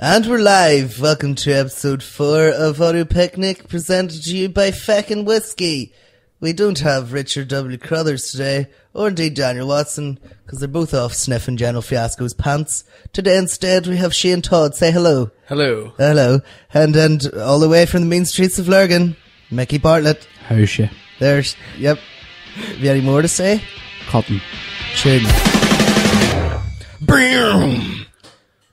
And we're live. Welcome to episode four of Audio Picnic, presented to you by Feckin' Whiskey. We don't have Richard W. Crothers today, or indeed Daniel Watson, because they're both off sniffing General Fiasco's pants. Today instead we have Shane Todd. Say hello. Hello. Hello. And and all the way from the mean streets of Lurgan, Mickey Bartlett. How's she? There's, yep. Have you any more to say? Cotton. Tune. Bam!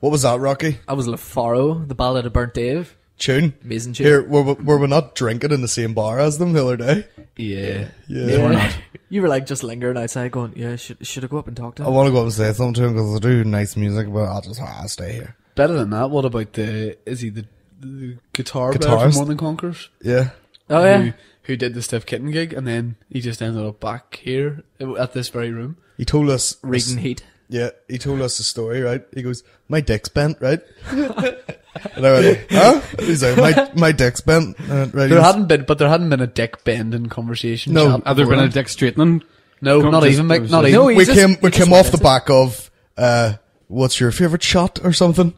What was that, Rocky? I was LaFaro, the ballad of Burnt Dave. Tune. Amazing tune. Here, were, we- were we not drinking in the same bar as them the other day? Yeah. Yeah. You were like just lingering outside going, yeah, should, should I go up and talk to him? I want to go up and say something to him because they do nice music, but I'll just I'll stay here. Better than that, what about the is he the, the guitar player Guitarist? from More Than Conquerors? Yeah. Oh, yeah. Who, who did the Stiff Kitten gig and then he just ended up back here uh, at this very room. He told us. Reading heat. Yeah, he told us the story, right? He goes, "My dick's bent, right?" and I went, "Huh?" He's like, "My my dick's bent." Uh, right, There hadn't been, but there hadn't been a dick bending conversation. No. chat Have there been a beforehand. dick straightening? No, Come- not just- even, it Mick, was not even. No, we just- came we came off the into- back of uh, what's your favorite shot or something?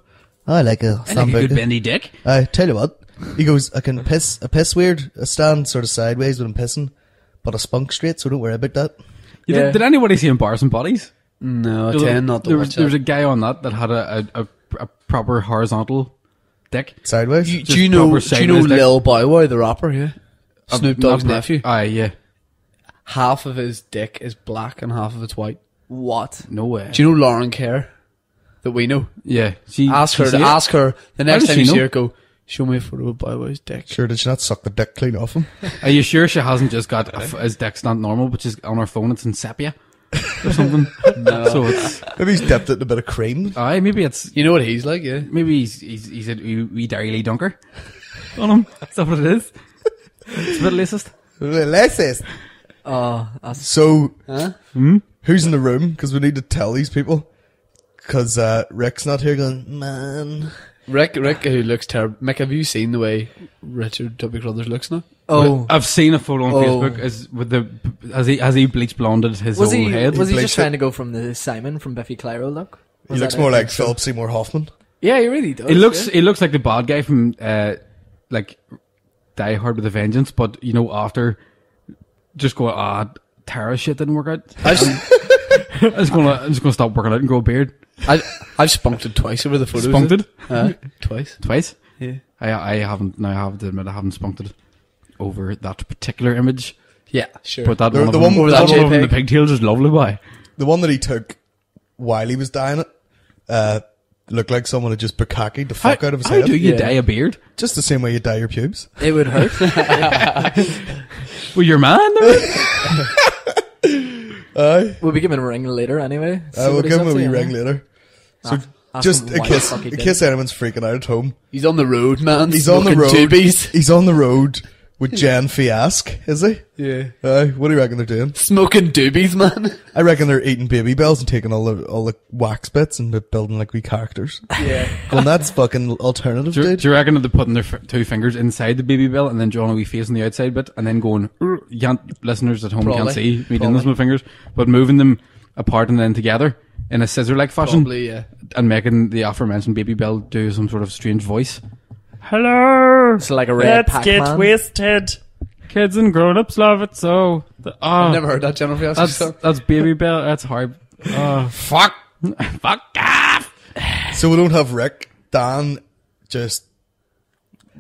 I like a I like a good bendy dick. I tell you what, he goes, I can piss, I piss weird, I stand sort of sideways when I'm pissing, but I spunk straight, so don't worry about that. Yeah. did, did anybody see embarrassing Bodies? No, I There was- tend not to there was, watch there was a that. guy on that that had a, a, a, a proper horizontal dick. Sideways. Do you, just do you know? proper Do you know sideways dick. Lil Bow Wow, the rapper? Yeah, Snoop Uh, Dogg's not nephew. Aye, yeah. half of his dick is black and half of it's white. What? No way. Do you know Lauren Kerr? That we know. yeah. She, Ask her. see it? Ask her the next does time she you see know? her. Go. Show me a photo of Bow Wow's dick. Sure, did she not suck the dick clean off him? Are you sure she hasn't just got a f- his dick's not normal, but she's on her phone it's in sepia or something? No. So it's Maybe he's dipped it in a bit of cream. aye. Maybe it's You know what he's like, yeah. maybe he's he's, he's a wee, wee Dairylea Dunker on him. Is that what it is? It's a bit racist. Racist. Oh, that's, So, Huh? who's in the room? Because we need to tell these people. Because uh, Rick's not here going, Man. Rick, Rick, who looks terrible. Mick, have you seen the way Richard W. Crothers looks now? oh. I've seen a photo on Oh. Facebook. Is with the has he has he bleach blonded his Was whole he, head? was he bleached just it. trying to go from the Simon from Biffy Clyro look? he looks more like Philip Seymour Hoffman. Yeah, he really does. he looks yeah. he looks like the bad guy from uh like Die Hard with a Vengeance, but you know after just go ah Tara shit didn't work out. I've, I'm just gonna I'm just gonna stop working out and grow a beard. I've, I've spunked it twice over the photos. Spunked it Uh, twice. twice. Yeah. I I haven't now I have to admit I haven't spunked it over that particular image. Yeah, sure. But that The- one of the them, one- over the that one one of them, JPEG. the pigtails is lovely. By The one that he took while he was dyeing it uh, looked like someone had just bukkakied the fuck how, out of his how head. do you Yeah. dye a beard? Just the same way you dye your pubes. It would hurt. Well, your man. Aye. we'll be giving him a ring later anyway. See I will give him a wee ring later. So Ask- ask just him in why the case, fuck he in did case anyone's freaking out at home, He's on the road, man. he's on the smoking road. Doobies. He's on the road with General Fiasco, is he? Yeah. Aye. What do you reckon they're doing? Smoking doobies, man. I reckon they're eating Babybels and taking all the all the wax bits and building like wee characters. Yeah. Well, that's fucking alternative, Do, you- dude. do you reckon that they're putting their f- two fingers inside the Babybel and then drawing a wee face on the outside bit and then going, "Ur," you can't, listeners at home Probably. can't see me doing Probably. this with my fingers, but moving them apart and then together in a scissor-like fashion Probably, yeah. and making the aforementioned Babybel do some sort of strange voice. Hello! It's like a red Pac-Man. wasted. Kids and grown-ups love it so. The, oh, I've never heard that Jennifer Fiasco that's, that's Babybel, that's hard. Oh, fuck! fuck off! So we don't have Rick. Dan just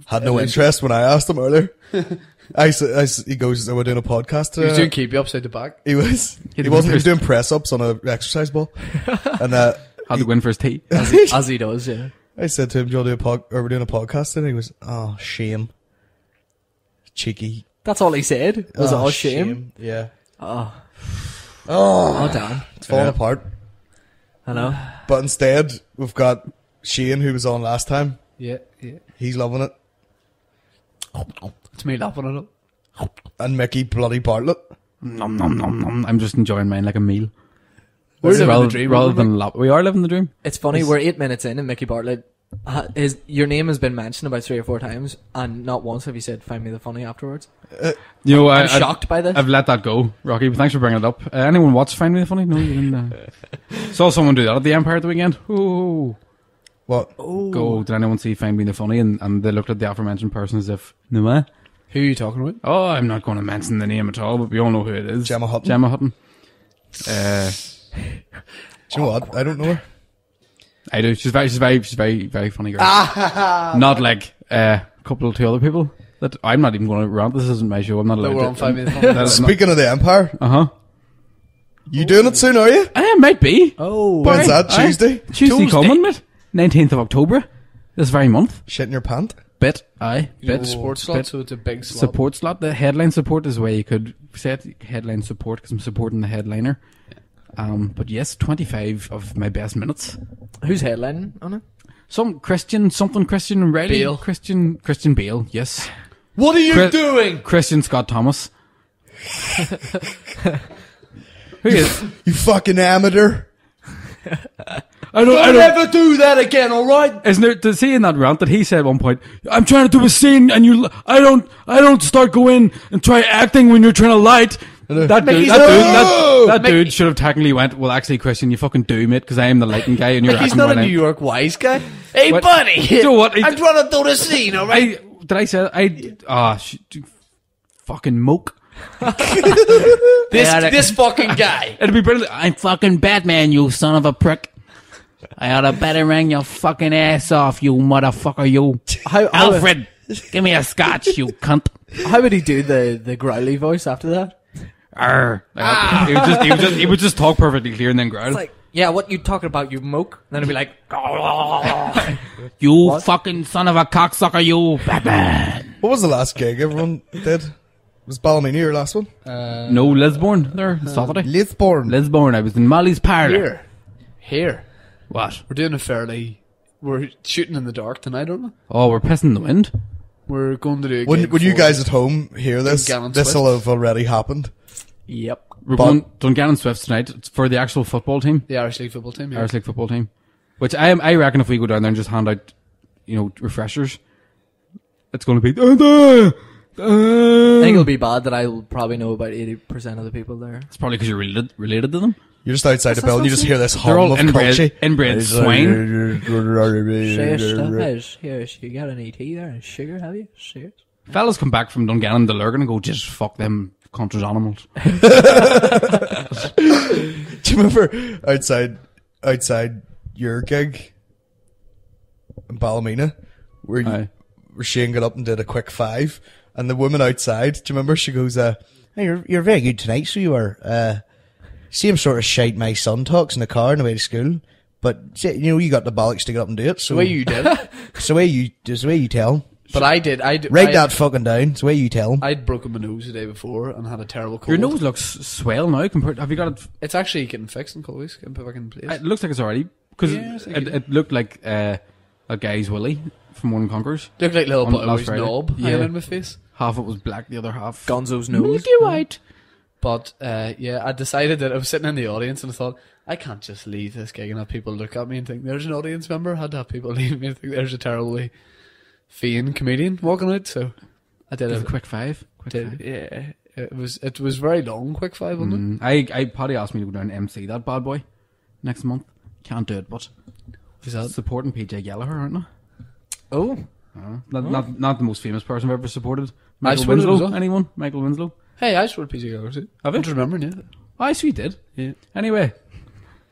had no interest when I asked him earlier. I, s- I s- he goes, "Are doing a podcast?" He was doing keep you upside the back. He was. He He wasn't. He was doing press ups on a exercise ball, and uh, Had to go in for his tea. As he, as he does, yeah. I said to him, "Do you want to do a pod? Are we doing a podcast?" And he was, "Oh, shame, cheeky." That's all he said. Was oh, it all shame? Yeah, Oh, Oh, oh damn. it's falling Yeah. apart. I know. But instead, we've got Shane, who was on last time. Yeah, yeah. He's loving it, It's me laughing at it. And Mickey bloody Bartlett. Nom, nom, nom, nom. I'm just enjoying mine like a meal. We're living rather, the dream. rather aren't we? than lap. We are living the dream. It's funny. We're eight minutes in, and Mickey Bartlett, ha- his your name has been mentioned about three or four times, and not once have you said "Find me the funny" afterwards. You know, I, I'm I- shocked by this. I've let that go, Rocky. But thanks for bringing it up. Uh, anyone watch Find Me the Funny? No, you didn't. Uh... Saw someone do that at the Empire at the weekend. Ooh, What? go, did anyone see Find Me the Funny? And, and they looked at the aforementioned person as if, no, eh? Who are you talking about? Oh, I'm not going to mention the name at all, but we all know who it is. Gemma Hutton? Gemma Hutton. Uh, Do you know what? I don't know her. I do. She's very, she's very, she's very, very funny girl. not like uh, a couple of two other people. That I'm not even going to rant. This isn't my show. I'm not That allowed we're on to. five minutes. Speaking of the Empire, Uh huh. you doing it soon, are you? I might be. Oh, When's that? Tuesday? Tuesday, Tuesday. coming, mate. Nineteenth of October. This very month. Shit in your pant? Bit. Aye. Bit. sports slot, so it's a big slot. Support slot. The headline support is where you could set headline support because I'm supporting the headliner. Um, but yes, 25 of my best minutes. who's headlining on it? Some Christian, something Christian Riley. Bale. Christian, Christian Bale. Yes. What are you Chris- doing? Christian Scott Thomas. Who is? You fucking amateur. I don't. Don't don't. ever do that again, alright? Isn't there? Does he in that rant that he said at one point? I'm trying to do a scene, and you. I don't. I don't start going and try acting when you're trying to light. That dude. That dude. That, that dude should have technically went. Well, actually, Christian, you fucking do, mate, because I am the lighting guy, and you're He's not a New York wise guy. Hey, What? buddy. You know what? I'm trying to do the scene, alright? I did I say I ah sh- fucking moke. This, Yeah, this fucking guy. It'd be brilliant. I'm fucking Batman, you son of a prick. I ought to better ring your fucking ass off, you motherfucker, you. How, how, Alfred, give me a scotch, you cunt. how would he do the the growly voice after that? Arr. Like, he, would just, he, would just, he would just talk perfectly clear and then growl. It's like, yeah, what you talking about, you moke? And then it'd be like, you fucking son of a cocksucker, you Batman. What was the last gig everyone did? Was Ballymena your last one? no, Lisburn there, Saturday. Lisburn. Lisburn, I was in Molly's parlour. Here. Here. What? We're doing a fairly. We're shooting in the dark tonight, aren't we? Oh, we're pissing the wind. We're going to do a when gig when you for- guys at home hear this, Dungannon this will have already happened. yep. We're But- going Dungannon Swifts tonight It's for the actual football team. The Irish League football team. Yeah. Irish League football team. Which I am, I reckon if we go down there and just hand out, you know, refreshers, it's going to be. I think it'll be bad that I'll probably know about 80% of the people there. It's probably because you're related, related to them. You're just outside the building, you just hear this They're hum all of inbred, culture. inbred swine. Says, yes, you got any tea there and sugar, have you? Serious? Fellas come back from Dungannon to Lurgan and go, just fuck them country's animals. Do you remember outside outside your gig in Ballymena where you, Aye. where Shane got up and did a quick five and the woman outside, do you remember she goes, uh, hey, you're you're very good tonight, so you are uh same sort of shite my son talks in the car on the way to school. But you know, you got the bollocks to get up and do it, so The way you did it. it's the way you it's the way you tell. But I did. I did. Write I, that fucking down. It's the way you tell. I'd broken my nose the day before and had a terrible cold. Your nose looks swell now compared. Have you got it? It's actually getting fixed in a couple of weeks. Getting put back in place. It looks like it's already because Yeah, it, it- it looked like uh, a guy's willy from One Conquers. Looked like little on Butter's last knob Yeah. hanging in my face. Half of it was black, the other half Gonzo's nose. Milky white. But uh, yeah, I decided that I was sitting in the audience and I thought I can't just leave this gig and have people look at me and think there's an audience member. I had to have people leave me and think there's a terribly fiend comedian walking out. So I did Give a a quick five. Quick did five. yeah. It was it was very long, quick five, wasn't Mm, I, I, Paddy asked me to go down and MC that bad boy next month. Can't do it, but it? Is that supporting PJ Gallagher, aren't I? Oh, Uh, not, not not the most famous person I've ever supported. Michael Winslow. Anyone? Michael Winslow. Hey, I scored PJ Gallagher too. Have I'm you? just remembering, yeah. Oh, I see you did. Yeah. Anyway,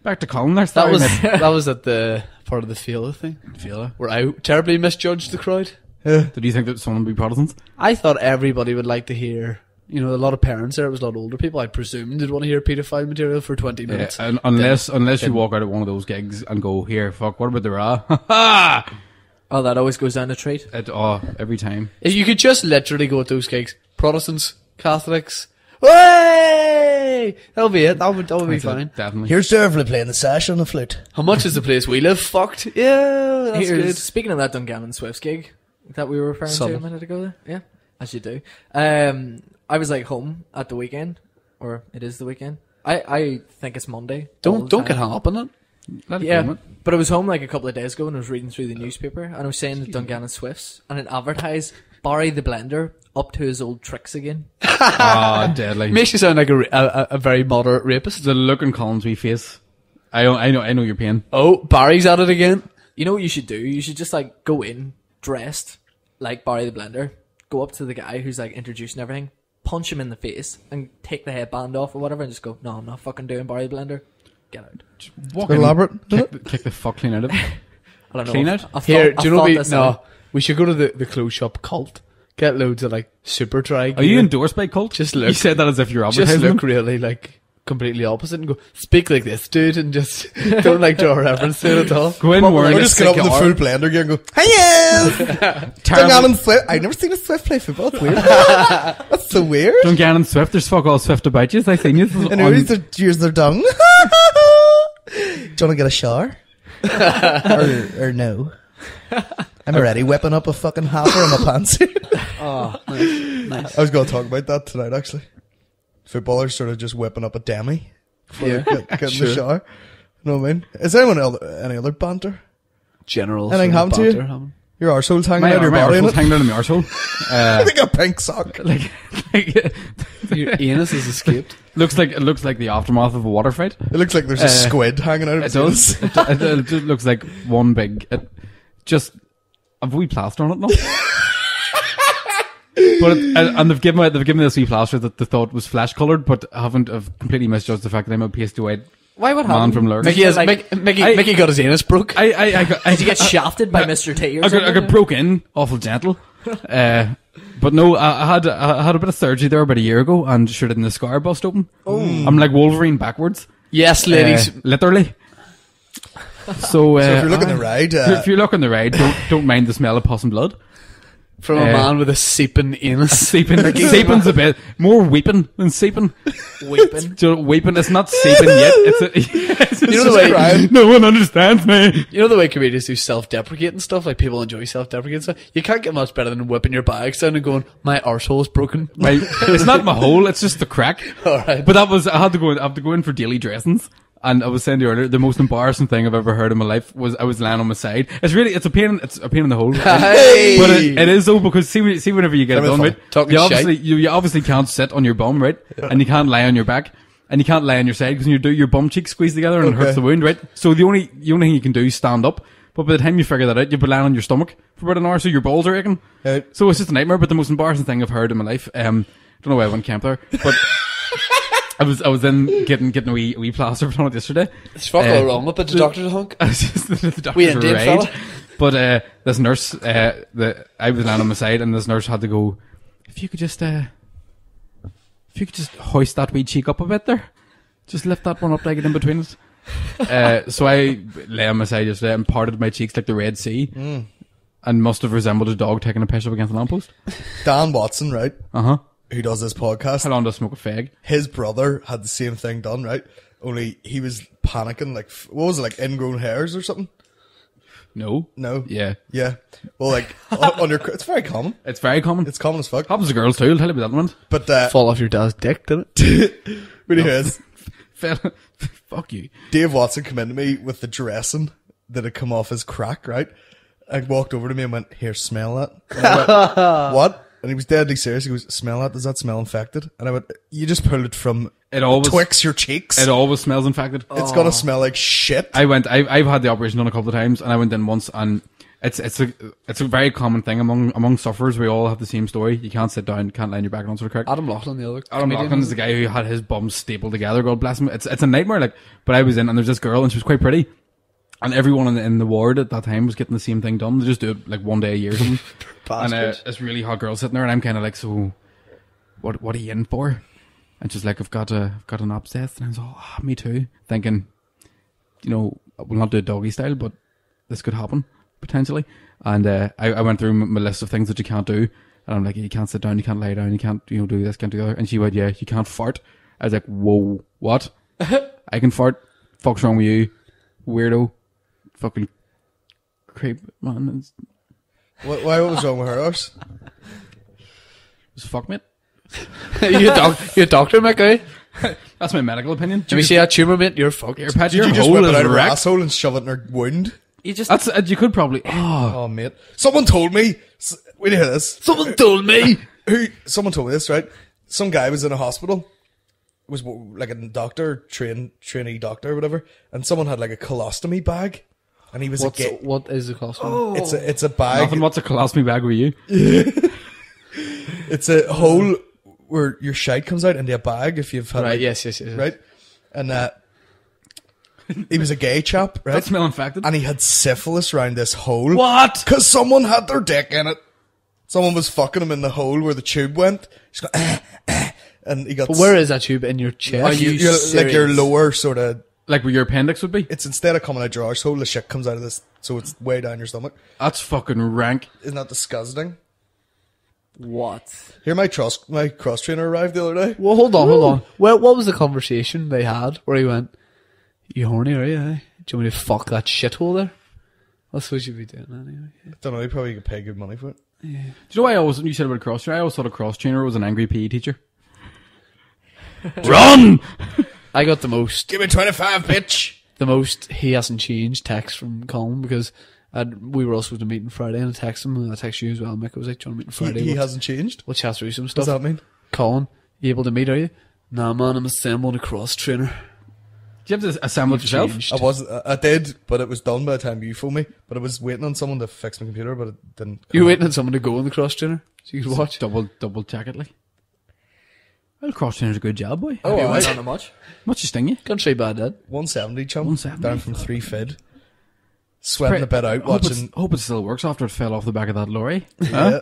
back to Colin there. That Sorry, was mate. that was at the part of the Féile thing Féile. where I terribly misjudged the crowd. Did you think that someone would be Protestants? I thought everybody would like to hear. You know, a lot of parents there. It was a lot of older people. I presumed they'd want to hear paedophile material for twenty Yeah, minutes. un- unless unless you then- walk out at one of those gigs and go, here, fuck, what about the Ra? Ha ha! oh, that always goes down a treat. It, oh, every time. If you could just literally go at those gigs, Protestants, Catholics, way that'll be it. That would that would be fine. Definitely. Here's Dervla playing the sash on the flute. How much is the place we live? Fucked. Yeah, that's Here's- good. Speaking of that Dungannon Swifts gig that we were referring to Subtle. a minute ago, there, yeah, as you do. Um, I was like home at the weekend, or it is the weekend. I, I think it's Monday. all Don't the don't get time. hung up on it. Let it Yeah, go, mate. but I was home like a couple of days ago and I was reading through the newspaper and I was saying that Dungannon Swifts and it advertised Barry the Blender up to his old tricks again. Ah, deadly. Makes you sound like a, a, a- a very moderate rapist. the look in Colin's wee face. I don't, I know, I know your pain. Oh, Barry's at it again. You know what you should do? You should just like go in dressed like Barry the Blender, go up to the guy who's like introducing everything, punch him in the face, and take the headband off or whatever, and just go, "No, I'm not fucking doing Barry the Blender. Get out." Walk bit in, elaborate, Kick, the, kick the fuck clean out of it. I don't know. Clean I've- out? I've Here, thought- do you know thought we, this no, out. We should go to the, the clothes shop cult. Get loads of like Superdry. Are you endorsed by Cult? Just look. You said that as if you're just advertising. look really like completely opposite and go speak like this, dude, and just don't like draw a reference to it at all. Go in What wearing Or a just get up in the cigar. full blender gear and go, Hiya! Terrible- Dungannon Swift. I've never seen a Swift play football. It's weird. That's so weird. Dungannon Swift, there's fuck all Swift about you. I seen you. And on- who's their use their dung? Do you want to get a shower? or, or no? I'm already whipping up a fucking halfer in my pants. Oh, nice, nice. I was going to talk about that tonight, actually. Footballers sort of just whipping up a demi before Yeah, they get, get in sure. the shower. You know what I mean? Is anyone other, any other banter? General. Anything sort happened to you? banter happened. Your arsehole's hanging my, out of your my body in arsehole's hanging out of my arsehole. I Uh, think a pink sock. like, like, Your anus has escaped. looks like it looks like the aftermath of a water fight. It looks like there's a Uh, squid hanging out of It its does. it, it, it looks like one big. It just have we plaster on it now? but it, and, and they've given me they've given me this wee plaster that they thought was flesh coloured, but haven't have completely misjudged the fact that I'm a pasty white Why would man happen? from Lurgan. Mickey has Like- Mickey, Mickey, I- Mickey got his anus broke. I I I got, I, Did you get shafted by Mr. T or I got, I got broke in, awful gentle. Uh, but no, I, I had I had a bit of surgery there about a year ago, and sure didn't the scar bust open. I'm like Wolverine backwards, yes, ladies. uh, literally. So, uh, So if you're looking aye. the ride, If you're- uh, if you're looking the ride, don't don't mind the smell of pus and blood. from a uh, man with a seeping anus. Seeping, seeping's a bit more weeping than seeping. Weeping. So weeping, it's not seeping yet. It's, a, it's You know the way- crying. No one understands me. You know the way comedians do self-deprecating stuff, like people enjoy self-deprecating stuff. You can't get much better than whipping your bags down and going, "My arsehole is broken." My, it's not my hole. It's just the crack. All right. But that was I had to go. I have to go in for daily dressings. And I was saying to you earlier, the most embarrassing thing I've ever heard in my life was I was laying on my side. It's really, it's a pain, it's a pain in the hole. Hey! But it, it is though because see, see whenever you get it done, right? Talking you obviously, you, you obviously can't sit on your bum, right? And you can't lie on your back. And you can't lie on your side because you do your bum cheeks squeeze together and it hurts the wound, right? So the only, the only thing you can do is stand up. But by the time you figure that out, you'll be lying on your stomach for about an hour, so your balls are aching. Right. So it's just a nightmare, but the most embarrassing thing I've heard in my life, um, don't know why I went camp there, but I was, I was then getting, getting a wee, wee plaster put on it yesterday. It's fuck Uh, all wrong with it. The doctor's a hunk. I was just, the doctors We were Indian right. fella. But, uh, this nurse, uh, the, I was lying on my side and this nurse had to go, if you could just, uh, if you could just hoist that wee cheek up a bit there. Just lift that one up like it in between us. uh, so I lay on my side yesterday and parted my cheeks like the Red Sea. And must have resembled a dog taking a piss up against a lamppost. Dan Watson, right, Uh huh. Who does this podcast, How long does smoke a fag? his brother had the same thing done, right? Only he was panicking, like what was it, like ingrown hairs or something? No. No. Yeah. Yeah. Well, like on, on your, it's very common. It's very common. It's common as fuck. happens to girls too. I'll tell you about that one. But uh, Fall off your dad's dick, didn't it? really is. Fella- Fuck you. Dave Watson came into me with the dressing that had come off his crack, right? And walked over to me and went, "Here, smell that." And I went, what? And he was deadly serious. He goes, "Smell that? Does that smell infected?" And I went, "You just pulled it from It always Twix your cheeks. It always smells infected. it's gonna smell like shit." I went. I, I've had the operation done a couple of times, and I went in once, and it's it's a it's a very common thing among among sufferers. We all have the same story. You can't sit down, can't lie on your back, and sort of crack. Adam Laughlin, the other. Adam comedian, Laughlin is the guy who had his bum stapled together. God bless him. It's it's a nightmare. Like, but I was in, and there's this girl, and she was quite pretty, and everyone in the, in the ward at that time was getting the same thing done. They just do it like one day a year or something. and uh, this really hot girl sitting there, and I'm kind of like, so, what what are you in for? And she's like, I've got a I've got an abscess, and I was like, ah, me too, thinking, you know, we'll not do it doggy style, but this could happen potentially. And uh, I, I went through my list of things that you can't do, and I'm like, you can't sit down, you can't lie down, you can't you know do this, can't do that. And she went, yeah, you can't fart. I was like, whoa, what? I can fart. Fuck's wrong with you, weirdo? Fucking creep, man. It's, Why, why? What was wrong with her hers? it's fuck mate. you a doc, you a doctor, Mick? Eh? That's my medical opinion. Did you see that tumor, mate? You're fucked. Your pet, Did your you just hole whip it is out of her wrecked. asshole and shove it in her wound? You just That's uh, you could probably. Oh, Oh, mate. Someone told me. s- Wait to hear this. Someone told me. Who? Someone told me this, right? Some guy was in a hospital. Was w- like a doctor, train trainee doctor, or whatever, and someone had like a colostomy bag. And he was What's, a gay. what is the costume? It's a it's a bag. Nothing. What's a colostomy bag with you? It's a hole where your shite comes out into a bag if you've had right, like, yes, yes, yes. yes. right, and uh, he was a gay chap, right? That smell infected. and he had syphilis around this hole. What? Because someone had their dick in it. Someone was fucking him in the hole where the tube went. He's going, "Eh, eh," and he got. But where is that tube in your chest? Are you your- like your serious? lower sort of? Like where your appendix would be? It's instead of coming out your arse hole, the shit comes out of this, so it's way down your stomach. That's fucking rank. Isn't that disgusting? What? Here, my cross my cross trainer arrived the other day. Well, hold on, hold on. Well, what was the conversation they had where he went, "You horny, are you? Eh? Do you want me to fuck that shithole there?" That's what you'd be doing anyway. Don't know. He probably could pay good money for it. Do you know why I always you said about a cross trainer? I always thought a cross trainer was an angry PE teacher. Run! I got the most, Give me twenty five, bitch. the most. He hasn't changed text from Colin because I'd, we were all supposed to meet on Friday, and I texted him, and I texted you as well. Mick I was like, "Do you want to meet on Friday?" he We'll- hasn't changed. We'll chat through some stuff. What stuff. does that mean? Colin, you able to meet? Are you? Nah, man, I'm assembling a cross trainer. Do you have to assemble it yourself? Changed. I was I I did, but it was done by the time you phoned me. But I was waiting on someone to fix my computer, but it didn't. You waiting on someone to go on the cross trainer so you could watch? Double double check it like. Well, cross trainer's a good job, boy. Oh, I- went on a much? Much you sting you? Can't say bad, Dad. 170 chum. 170. Down from three fid. Sweating a bit out hope, watching. it's- hope it still works after it fell off the back of that lorry. Yeah. Huh?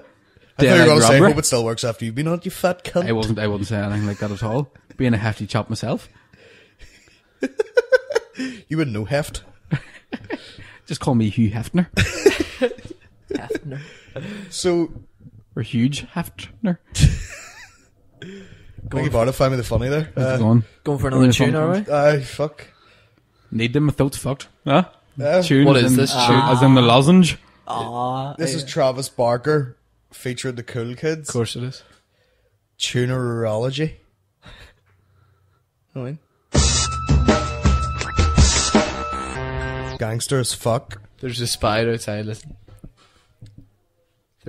I thought you Daylight were going to say, hope it still works after you've been on it, you fat cunt. I wasn't. I wouldn't say anything like that at all. Being a hefty chop myself, You wouldn't know heft. just call me Hugh Hefner Hefner. So, or Huge Hefner. Mickey Barta, find me the funny there. How's it Uh, going? Going for another tune, are we? times. aye, fuck. Need them. My throat's fucked. Huh? Uh, Tune What as is in- this tune- tune? As in the lozenge. Ah, this is Travis Barker featuring the Cool Kids. Of course it is. Tunerology. I mean. Gangster as fuck. There's a spider outside, listen.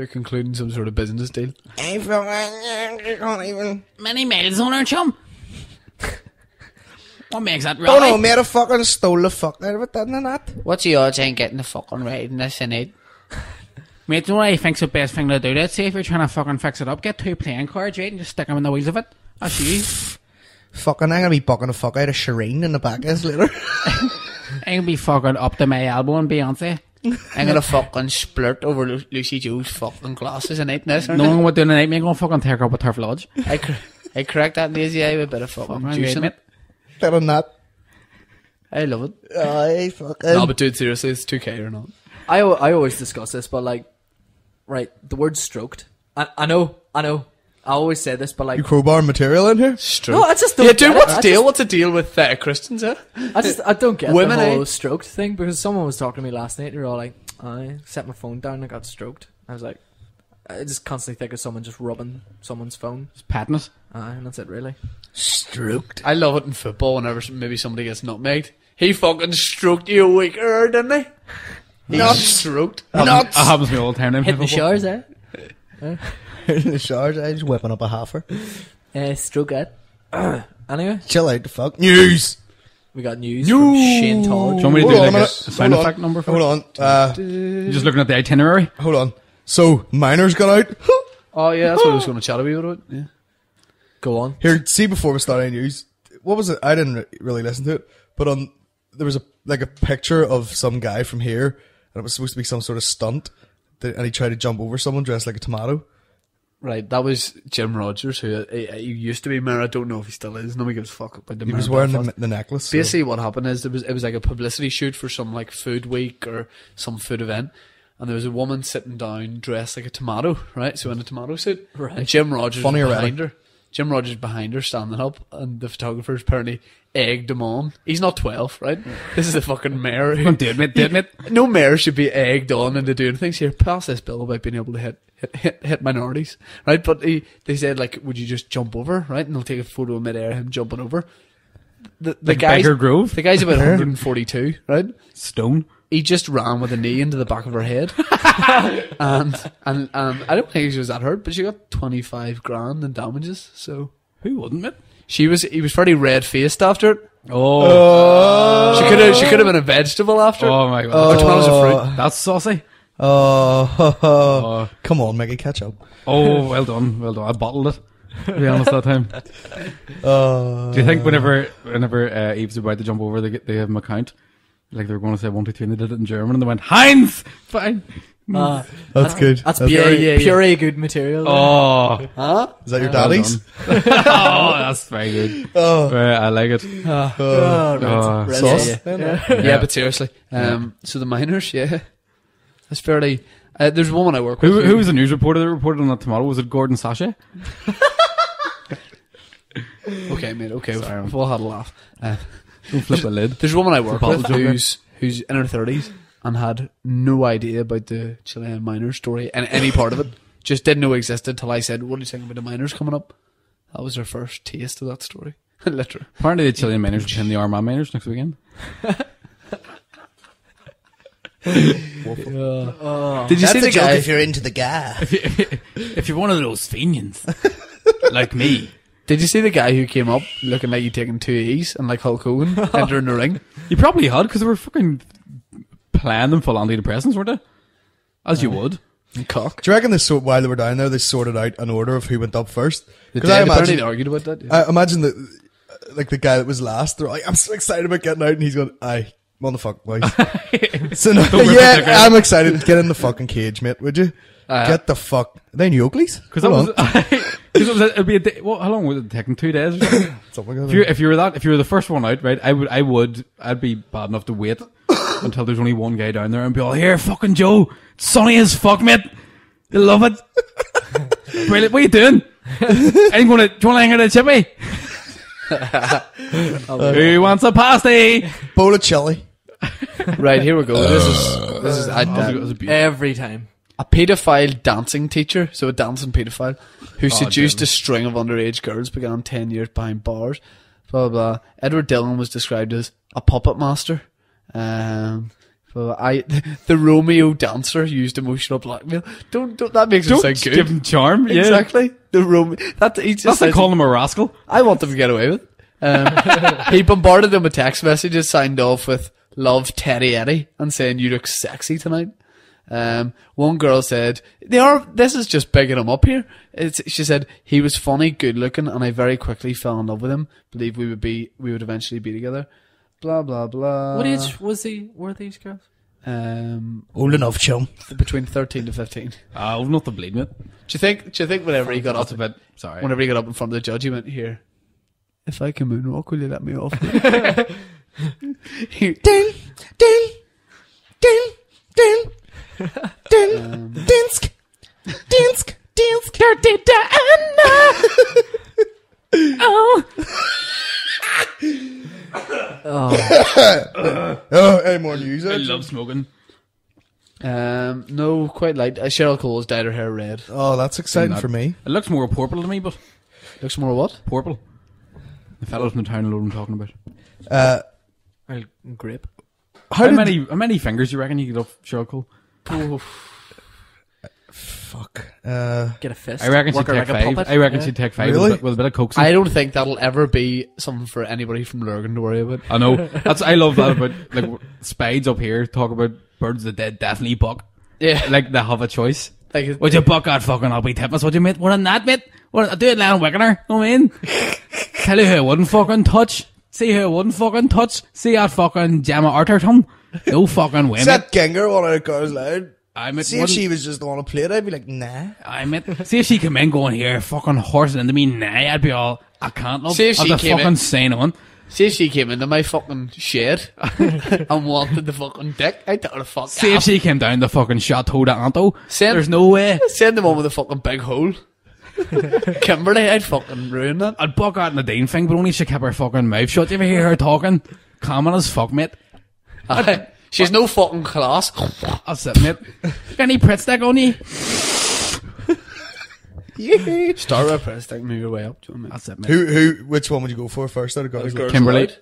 They're concluding some sort of business deal. I fucking can't even. Many miles on our chum. what makes that Oh no, right? mate, I fucking stole the fuck out of it, didn't I? That? What's the odds ain't getting the fucking right in this in it? Mate, do you know what I think's the best thing to do? Let's say if you're trying to fucking fix it up, get two playing cards, right, and just stick them in the wheels of it. That's you. Fucking, I'm gonna be bucking the fuck out of Shireen in the back of this later. I'm gonna be fucking up to my elbow and Beyonce. I'm gonna fucking splurt over Lu- Lucy Joe's fucking glasses and eating this. No one would do tonight. Me gonna fucking tear up with Turf Lodge. I, cr- I cracked that lazy eye with a bit of fucking Fucking juice in it. Better than that. I love it. I fucking. no, but dude, seriously, it's 2K or not. I, al- I always discuss this, but like, right, the word stroked. I, I know, I know. I always say this, but like, You crowbar material in here? Stroke. no, I just don't yeah, get dude, it. what's I the deal? just- What's the deal with uh, Christians, eh? I just I don't get Women, the whole eh? stroked thing because someone was talking to me last night. They were all like, "I set my phone down and I got stroked." I was like, I just constantly think of someone just rubbing someone's phone, It's patting it. Aye, and that's it really. stroked. I love it in football whenever some- maybe somebody gets nutmegged. He fucking stroked you a week earlier, didn't he? He Nuts. stroked. Nuts. That happens to me all the time. now, Hit the people. showers, eh? in the showers, I just whipping up a halfer. Uh, stroke it. anyway, Chill out the fuck. News! we got news from Shane Todd. Do you want me to Hold do on a like a, minute. sound Hold effect on. number for Hold it? on. Uh, You're just looking at the itinerary. hold on. So, Miners got out. Oh yeah, that's what I was going to chat about. Yeah. Go on. Here, see before we start any news. What was it? I didn't re- really listen to it, but on there was a like a picture of some guy from here, and it was supposed to be some sort of stunt, that, and he tried to jump over someone dressed like a tomato. Right, that was Jim Rodgers, who uh, he used to be mayor. I don't know if he still is. Nobody gives a fuck about the He was wearing the, the necklace. so- Basically, what happened is there was it was like a publicity shoot for some like food week or some food event, and there was a woman sitting down dressed like a tomato, right? So in a tomato suit, Right. and Jim Rodgers Funny was already. behind her. Jim Rodgers behind her, standing up, and the photographers apparently egged him on. He's not twelve, right? This is the fucking mayor. who- Do it, mate. Do it, mate. no mayor should be egged on into doing things here. Pass this bill about being able to hit hit, hit, hit minorities, right? But he, they said like, would you just jump over, right? And they'll take a photo of midair him jumping over. The, the Like guy's Beggar Grove? the guy's about 142, right? Stone. He just ran with a knee into the back of her head, and and um, I don't think she was that hurt, but she got 25 grand in damages. So Who wouldn't, it? she was he was fairly red faced after it, Oh, She could have. She could have been a vegetable after. oh my god. Which one was a fruit? That's saucy. Oh, Oh, come on, Mickey, catch up. oh, well done, well done. I bottled it. To be honest, that time. Oh, Do you think whenever whenever uh, Eve's about to jump over, they get they have him a count? Like they were going to say one, two, three, and they did it in German, and they went Heinz. Fine. Uh, that's good. that's That's pure, yeah, yeah. pure good material. Oh, Huh? Is that your well daddy's? done. oh, that's very good. Oh, Right, I like it. Oh, Oh, right. Right, sauce. yeah, yeah. Yeah, Yeah. but seriously. Um, so the miners, yeah, that's fairly. Uh, there's a woman I work with. Who, who was the news reporter that reported on that tomorrow? Was it Gordon Sasha? Okay, mate. Okay, Sorry. we've all had a laugh. Uh, Don't flip the lid. there's a woman I work with who's who's in her thirties and had no idea about the Chilean miners story and any part of it. Just didn't know it existed till I said, "What do you think about the miners coming up?" That was her first taste of that story. Literally. Apparently, the Chilean miners attend the Armagh miners next weekend. Oh. Did you That's see the joke guy? if you're into the guy. if you're one of those fiends, like me, Did you see the guy who came up looking like he'd taken two E's and like Hulk Hogan entering the ring? you probably had because they were fucking playing them full antidepressants, weren't they? As you would. And cock. do you reckon this sort while they were down there, they sorted out an order of who went up first? The Because I dead apparently imagine, they argued about that. yeah. I imagine that, like the guy that was last, they're like, "I'm so excited about getting out," and he's going, "Aye, I'm on the fuck, boys." so no, yeah. I'm excited. To get in the fucking cage, mate. Would you? Uh, Get the fuck. Are they New Oakley's? Because that was, because it was, it'd be a day, what, how long would it take? Two days or something? something like if you if you were that, if you were the first one out, right? I would, I would, I'd be bad enough to wait until there's only one guy down there and be all, here, fucking Joe, it's sunny as fuck, mate. You love it. Brilliant. What are you doing? I'm gonna, do you want to hang out at Chippy? Who wants a pasty? bowl of chili. Right here we go. This is this is uh, a, That was a beauty. Every time. A paedophile dancing teacher, so a dancing paedophile, who seduced Dylan. a string of underage girls, began ten years behind bars. Blah blah. blah. Edward Dillon was described as a puppet master. Um, I, the Romeo dancer used emotional blackmail. Don't don't that makes him Don't sound good. give him charm. Yeah. Exactly. The Romeo. That he just That's like calling him a rascal. I want them to get away with. it. Um, he bombarded them with text messages signed off with "Love Teddy Eddie" and saying "You look sexy tonight." Um, one girl said, "They are. This is just bigging him up here." It's, she said he was funny, good looking, and I very quickly fell in love with him. Believe we would be, we would eventually be together. Blah blah blah. What age was he? Were these girls? Um, Old enough, chum. between thirteen to fifteen. Ah, uh, not to bleed, mate. Do you think? Do you think whenever he got That's up, a bit, sorry. whenever he got up in front of the judge, he went here. If I can moonwalk, will you let me off? Ding, ding, ding, ding, ding, dinsk, dinsk, dinsk. Dirty Diana. Oh, Oh, any more news? I love smoking. Um, no, quite light. Uh, Cheryl Cole's dyed her hair red. Oh, that's exciting that. for me. It looks more purple to me, but Looks more what? purple. The fellows in the town know what I'm talking about. Uh, Well, grape. how, How, did many how many fingers do you reckon you get off Cheryl Cole? Fuck? Uh, Get a fist. I reckon she'd work her take like a five. puppet. I reckon Yeah. she'd take five Really? with, a bit, with a bit of coaxing. I don't think that'll ever be something for anybody from Lurgan to worry about. I know. That's I love that about like spades up here talk about birds of the dead definitely buck. Yeah, Like they have a choice. like it- Would you buck out fucking I'll be tipping what you mate? What on that mate? What I do it Len Wickener, know what I mean? Tell you who I wouldn't fucking touch. See who I wouldn't fucking touch. See that fucking Gemma Arterton. No fucking way, mate. Set Ginger one of the cars loud. I mate, See if wouldn't- she was just the one to play it, I'd be like, nah. I mean, see if she came in going here, fucking horsing into me, nah, I'd be all, I can't love. See if I'd she be came fucking in- saying on. See if she came into my fucking shed and wanted the fucking dick. I tell her fuck See if off. she came down the fucking Chateau d'Anto. Send- There's no way. Send the one with the fucking big hole. Kimberly, I'd fucking ruin that. I'd buck out in the Dean thing, but only she kept her fucking mouth shut. Did you ever hear her talking? Common as fuck, mate. Aye. She's no fucking class. That's it, mate. Any Pritt stick on you? Start with a press stick, move your way up. Do you know what I mean? That's it, mate. Who, who, which one would you go for first out of guys? Girls Kimberly. Aloud.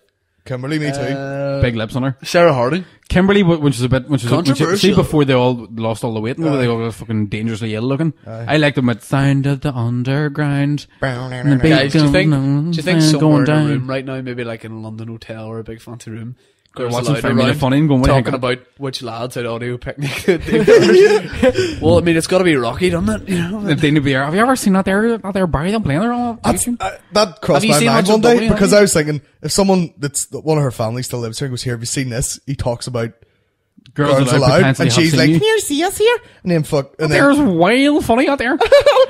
Kimberly, me too. Uh, Big lips on her. Sarah Harding. Kimberly, wh- which is a bit, which is, which is see Controversial. before they all lost all the weight, and they all got fucking dangerously ill looking. I like them at sound of the underground. And the beat Guys, do you think? Do you think somewhere going in a down. room right now, maybe like in a London hotel or a big fancy room, They're girls watching allowed Five Minute around Funny and going, what talking about which lads at audio picnic. that well, I mean, it's got to be rocky, doesn't it? You know. If they knew be there, have you ever seen that there, that there Barry them playing there on That's, YouTube? uh, that crossed Have you my mind one day Dublin, because you? I was thinking if someone that's one of her family still lives here goes here, have you seen this? He talks about Girls, girls Aloud, allowed, and she's seen like, you. "Here, see us here," and then fuck, and then There's whale funny out there.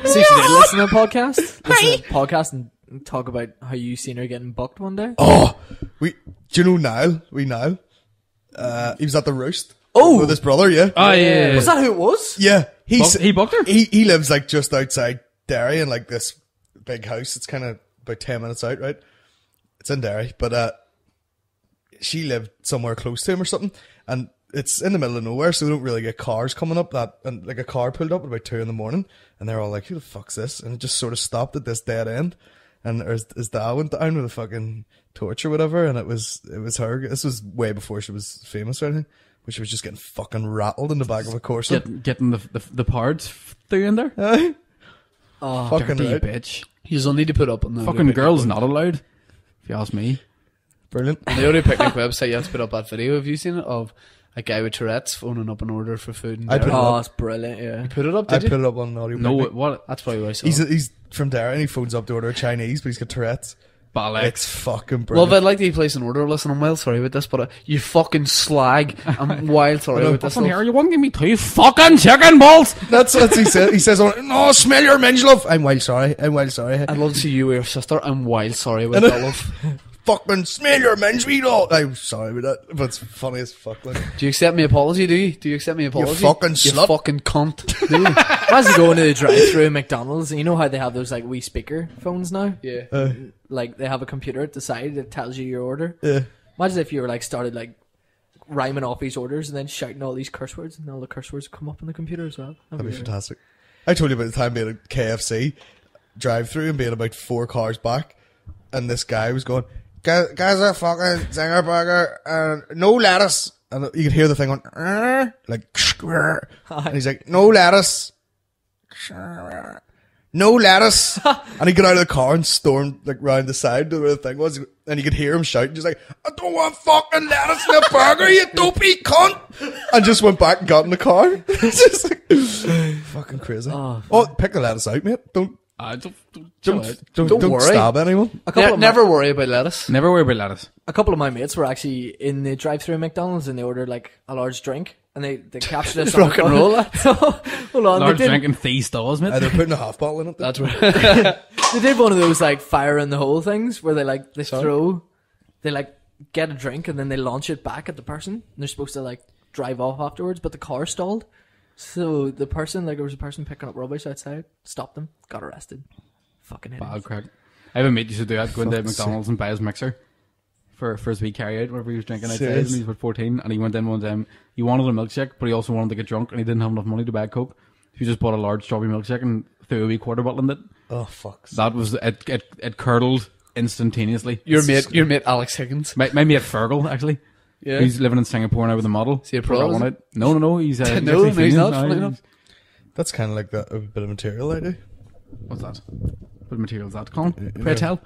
See, she did listen to a podcast. Listen to a podcast and talk about how you seen her getting bucked one day. oh, we do you know Niall? We Niall. Uh, he was at the roast. Oh! with his brother, yeah, Oh yeah, Was that who it was? yeah. He's Buck- he bucked her? He he lives like just outside Derry in like this big house. It's kind of about ten minutes out, right? It's in Derry, but uh, she lived somewhere close to him or something, and it's in the middle of nowhere, so we don't really get cars coming up. That and like a car pulled up at about two in the morning, and they're all like, "Who the fuck's this?" And it just sort of stopped at this dead end, and his, his dad went down with a fucking torch or whatever, and it was it was her. This was way before she was famous or anything, but she was just getting fucking rattled in the back of a Corsa. Get, getting the, the the parts through in there. Aye. Oh, fucking Dirty right. bitch. You still need to put up on the Fucking girls not allowed. If you ask me. Brilliant. On the audio picnic website, you have to put up that video. Have you seen it of a guy with Tourette's phoning up an order for food? And I put it oh, up. it's brilliant. Yeah. You put it up, I did you? put it up on audio. No, Picnic. what That's probably why I saw. He's he's from Derry and he phones up to order Chinese, but he's got Tourette's. bollocks. It's fucking Well, brilliant. if I'd like to place an order, listen, I'm well sorry about this, but uh, you fucking slag. I'm wild sorry about this. Listen love. here, you won't give me two fucking chicken balls. that's what he says. He says, "No, smell your minge, love." I'm well sorry. I'm well sorry. I'd love to see you with your sister. I'm wild sorry about that, love. fucking smell your minge, we know. I'm sorry about that, but it's funny as fuck. Like, Do you accept my apology, do you? Do you accept my apology? You fucking You slut. fucking cunt. Do you? Imagine going to the drive-through at McDonald's. You know how they have those like wee speaker phones now? yeah. uh, Like they have a computer at the side that tells you your order. yeah. Imagine if you were like started like rhyming off these orders and then shouting all these curse words, and all the curse words come up on the computer as well. That'd be really- fantastic. I told you about the time being at KFC drive through and being about four cars back, and this guy was going, "Guys, guys a fucking zinger burger and no lettuce," and you could hear the thing going, like, and he's like, "No lettuce." No lettuce, and he got out of the car and stormed like round the side to where the thing was, and you could hear him shouting, just like, "I don't want fucking lettuce in the burger, you dopey cunt!" And just went back and got in the car. It's just like fucking crazy. Oh, Oh, pick the lettuce out, mate. Don't Ah, don't, don't, don't chill out. don't, Don't don't, worry. stab anyone. A couple, Ne- of my, never worry about lettuce. Never worry about lettuce. a couple of my mates were actually in the drive-through at McDonald's and they ordered like a large drink and they they captured us. on Rock and roll, lad. Hold on, Large they did, drinking thee stars, mate. Uh, they're putting a half bottle in it. That's right. they did one of those like fire in the hole things where they like they Sorry? throw, they like get a drink and then they launch it back at the person. And they're supposed to like drive off afterwards, but the car stalled. So the person, like there was a person picking up rubbish outside, stopped them, got arrested. Fucking Bad idiots. crack. I have a mate used to do that, go into Fuck's McDonald's and buy his mixer for, for his wee carry out whenever he was drinking outside Serious? when he was about 14. And he went in one time, he wanted a milkshake, but he also wanted to get drunk and he didn't have enough money to buy a Coke. He just bought a large strawberry milkshake and threw a wee quarter bottle in it. Oh fuck. That was, it, it, it curdled instantaneously. Your mate, your mate Alex Higgins. My, my mate Fergal, actually. Yeah. He's living in Singapore now with a model. he a Forgot pro, is one he? out. No, no, no. He's, uh, he's No, actually no, he's female. not, No, he's- enough. That's kind of like that a bit of material I do. What's that? What material is that, Colin? Pray tell.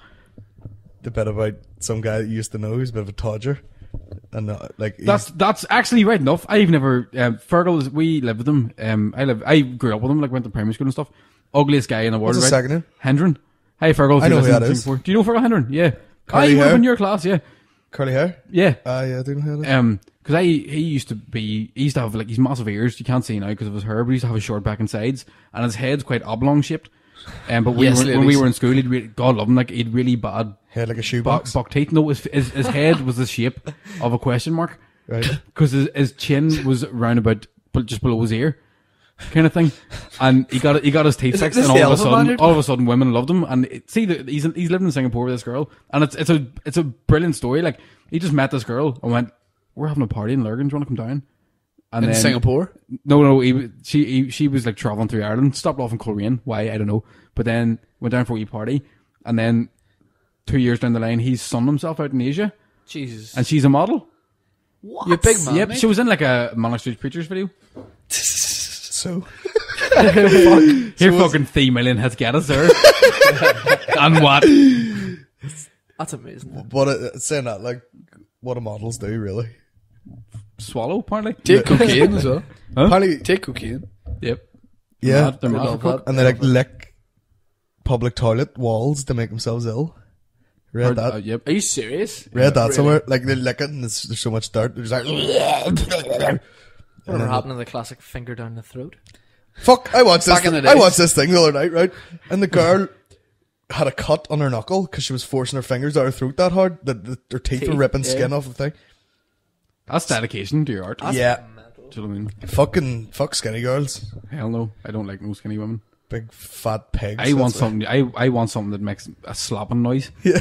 The bit about some guy that you used to know who's a bit of a todger, and uh, like That's that's actually right enough. I've never um, Fergal. is- We live with him. Um, I live. I grew up with him. Like went to primary school and stuff. Ugliest guy in the world. What's his right? second name? Hendron. Hey Fergal. if I know who listen that to is. Singapore. Do you know Fergal Hendron? Yeah. Curly I would have in your class. Yeah. Curly hair. Yeah. Ah, yeah, I do know who that is. Um, because I he used to be he used to have like these massive ears. You can't see now because of his hair, but he used to have a short back and sides, and his head's quite oblong shaped. Um, but we Yes, were, when we were in school, he'd really, God love him, like he'd really bad Head like a buck, shoebox. buck teeth. No, his, his his head was the shape of a question mark Right. because his, his chin was round about but just below his ear, kind of thing. And he got he got his teeth fixed, and all of a sudden, man, dude? all of a sudden, women loved him. And it, see, the, he's he's living in Singapore with this girl, and it's it's a it's a brilliant story. Like he just met this girl and went, "We're having a party in Lurgan. Do you want to come down?" And In Singapore. no, no, he, she he, she was like traveling through Ireland, stopped off in Coleraine. Why I don't know, but then went down for a party, and then two years down the line, he's sunned himself out in Asia, Jesus. and she's a model. what? You big man. Yep, mate. she eh? was in like a Manic Street Preachers video. So Here, fucking three million has got us there. and what? That's amazing. what? A, saying that, like, what do models do, really? Swallow, apparently. Take cocaine as well. Huh? Apparently, Take cocaine. Yep. yeah, Mad- they're I mad for coke. and they like lick public toilet walls to make themselves ill. Read Heard- that. uh, yep. Are you serious? Read that Really? somewhere. Like they lick it, and there's, there's so much dirt. There's like, Whatever happened to the classic finger down the throat? fuck. I watched this. Back in the I days. watched this thing the other night, right? And the girl had a cut on her knuckle because she was forcing her fingers out her throat that hard that that her teeth, were Teeth, ripping yeah. skin off the thing. That's dedication to your art. yeah, Do you know what I mean? fucking fuck skinny girls, Hell no, I don't like no skinny women. big fat pigs. I want That's- something. I I want something that makes a slapping noise. Yeah.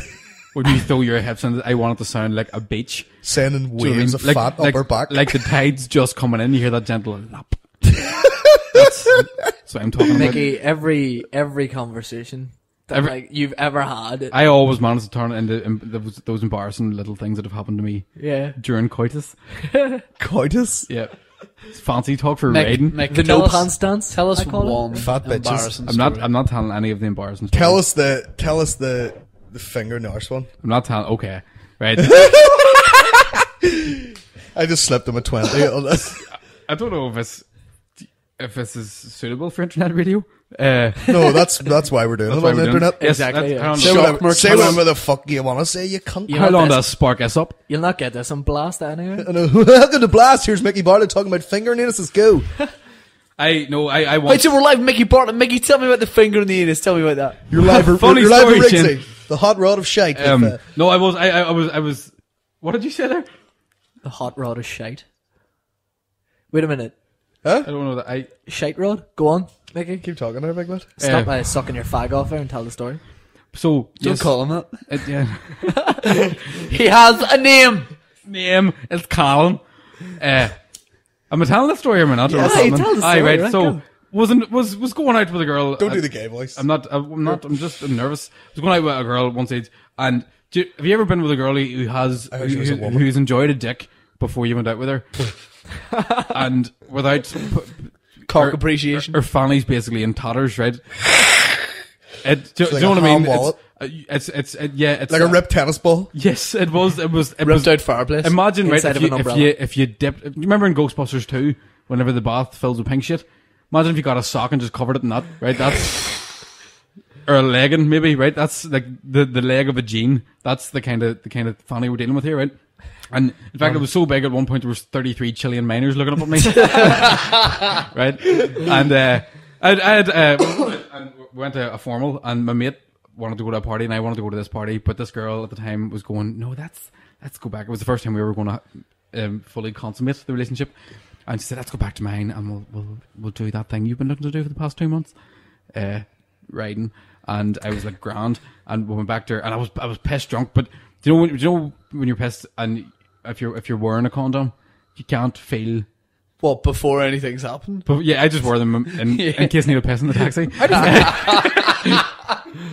When you throw your hips in, I want it to sound like a beach. sending Do you know I waves mean? of like, fat like, up her back. Like the tide's just coming in. You hear that gentle lap. that's, that's what I'm talking about. Mickey, every every conversation that Every- like you've ever had, I always manage to turn it into um, those, those embarrassing little things that have happened to me yeah, during coitus. coitus. Yeah. It's fancy talk for Mick, raiding. Mick, the no us- pants dance. Tell us I call it. one Fat bitches. embarrassing I'm not. I'm not telling any of the embarrassing. Tell stories. us the tell us the the finger nurse one. I'm not telling. Okay, right. I just slipped him a twenty on this. I don't know if it's if this is suitable for internet radio. Uh, No, that's that's why we're doing it on the internet. Yes, Exactly, that's- yeah. how long- Say Shock whatever, merch. say whatever the fuck you want to say. You cunt. You How know long this- does spark us up? You'll not get this on blast anyway. I know. Welcome to Blast. Here's Mickey Bartlett talking about fingernails. Let's go. I no. I I want. Wait, so we're live, Mickey Bartlett. Mickey, tell me about the finger in the anus. Tell me about that. You're live. Funny you're live for story, Shane. Rigsy, the hot rod of shite. with, um, uh, no, I was. I, I I was. I was. What did you say there? The hot rod is shite. Wait a minute, Huh? I don't know that. I shite rod. Go on, Mickey. keep talking there, big lad. Stop Uh, by sucking your fag off there and tell the story. so Don't yes, call him that. it, yeah. He has a name. name is Colin. Uh, am I telling the story or am I not? Or Yeah, tell the Aye, story, right. right, So go. Wasn't was was going out with a girl. Don't uh, do the gay voice. I'm not. I'm not. I'm just I'm nervous. I was going out with a girl at one stage, and do you, have you ever been with a girl who has I heard she was a who, who's enjoyed a dick before you went out with her, and without Cock her- appreciation. her fanny's basically in tatters, right? It, do, do you know what I mean? wallet. It's, uh, it's, it's it, yeah, it's like a ripped tennis ball. Yes, it was. It was. It Ripped was. out fireplace. Imagine right if you, if you if you dipped. Remember in Ghostbusters 2, whenever the bath fills with pink shit? Imagine if you got a sock and just covered it in that. Right, that's or a legging maybe. Right, that's like the the leg of a jean. That's the kind of the kind of fanny we're dealing with here. Right. And in fact, it was so big at one point there was 33 Chilean miners looking up at me. right? And uh, I, I had uh, and went to a formal, and my mate wanted to go to a party, and I wanted to go to this party, but this girl at the time was going, "No, that's let's go back." It was the first time we were going to um, fully consummate the relationship, and she said, "Let's go back to mine, and we'll we'll we'll do that thing you've been looking to do for the past two months, uh, riding." And I was like, "Grand," and we went back to her, and I was I was pissed drunk, but do you know when do you know when you're pissed and if you're if you're wearing a condom, you can't feel Well, before anything's happened? but yeah, I just wore them in, in case I need a piss in the taxi.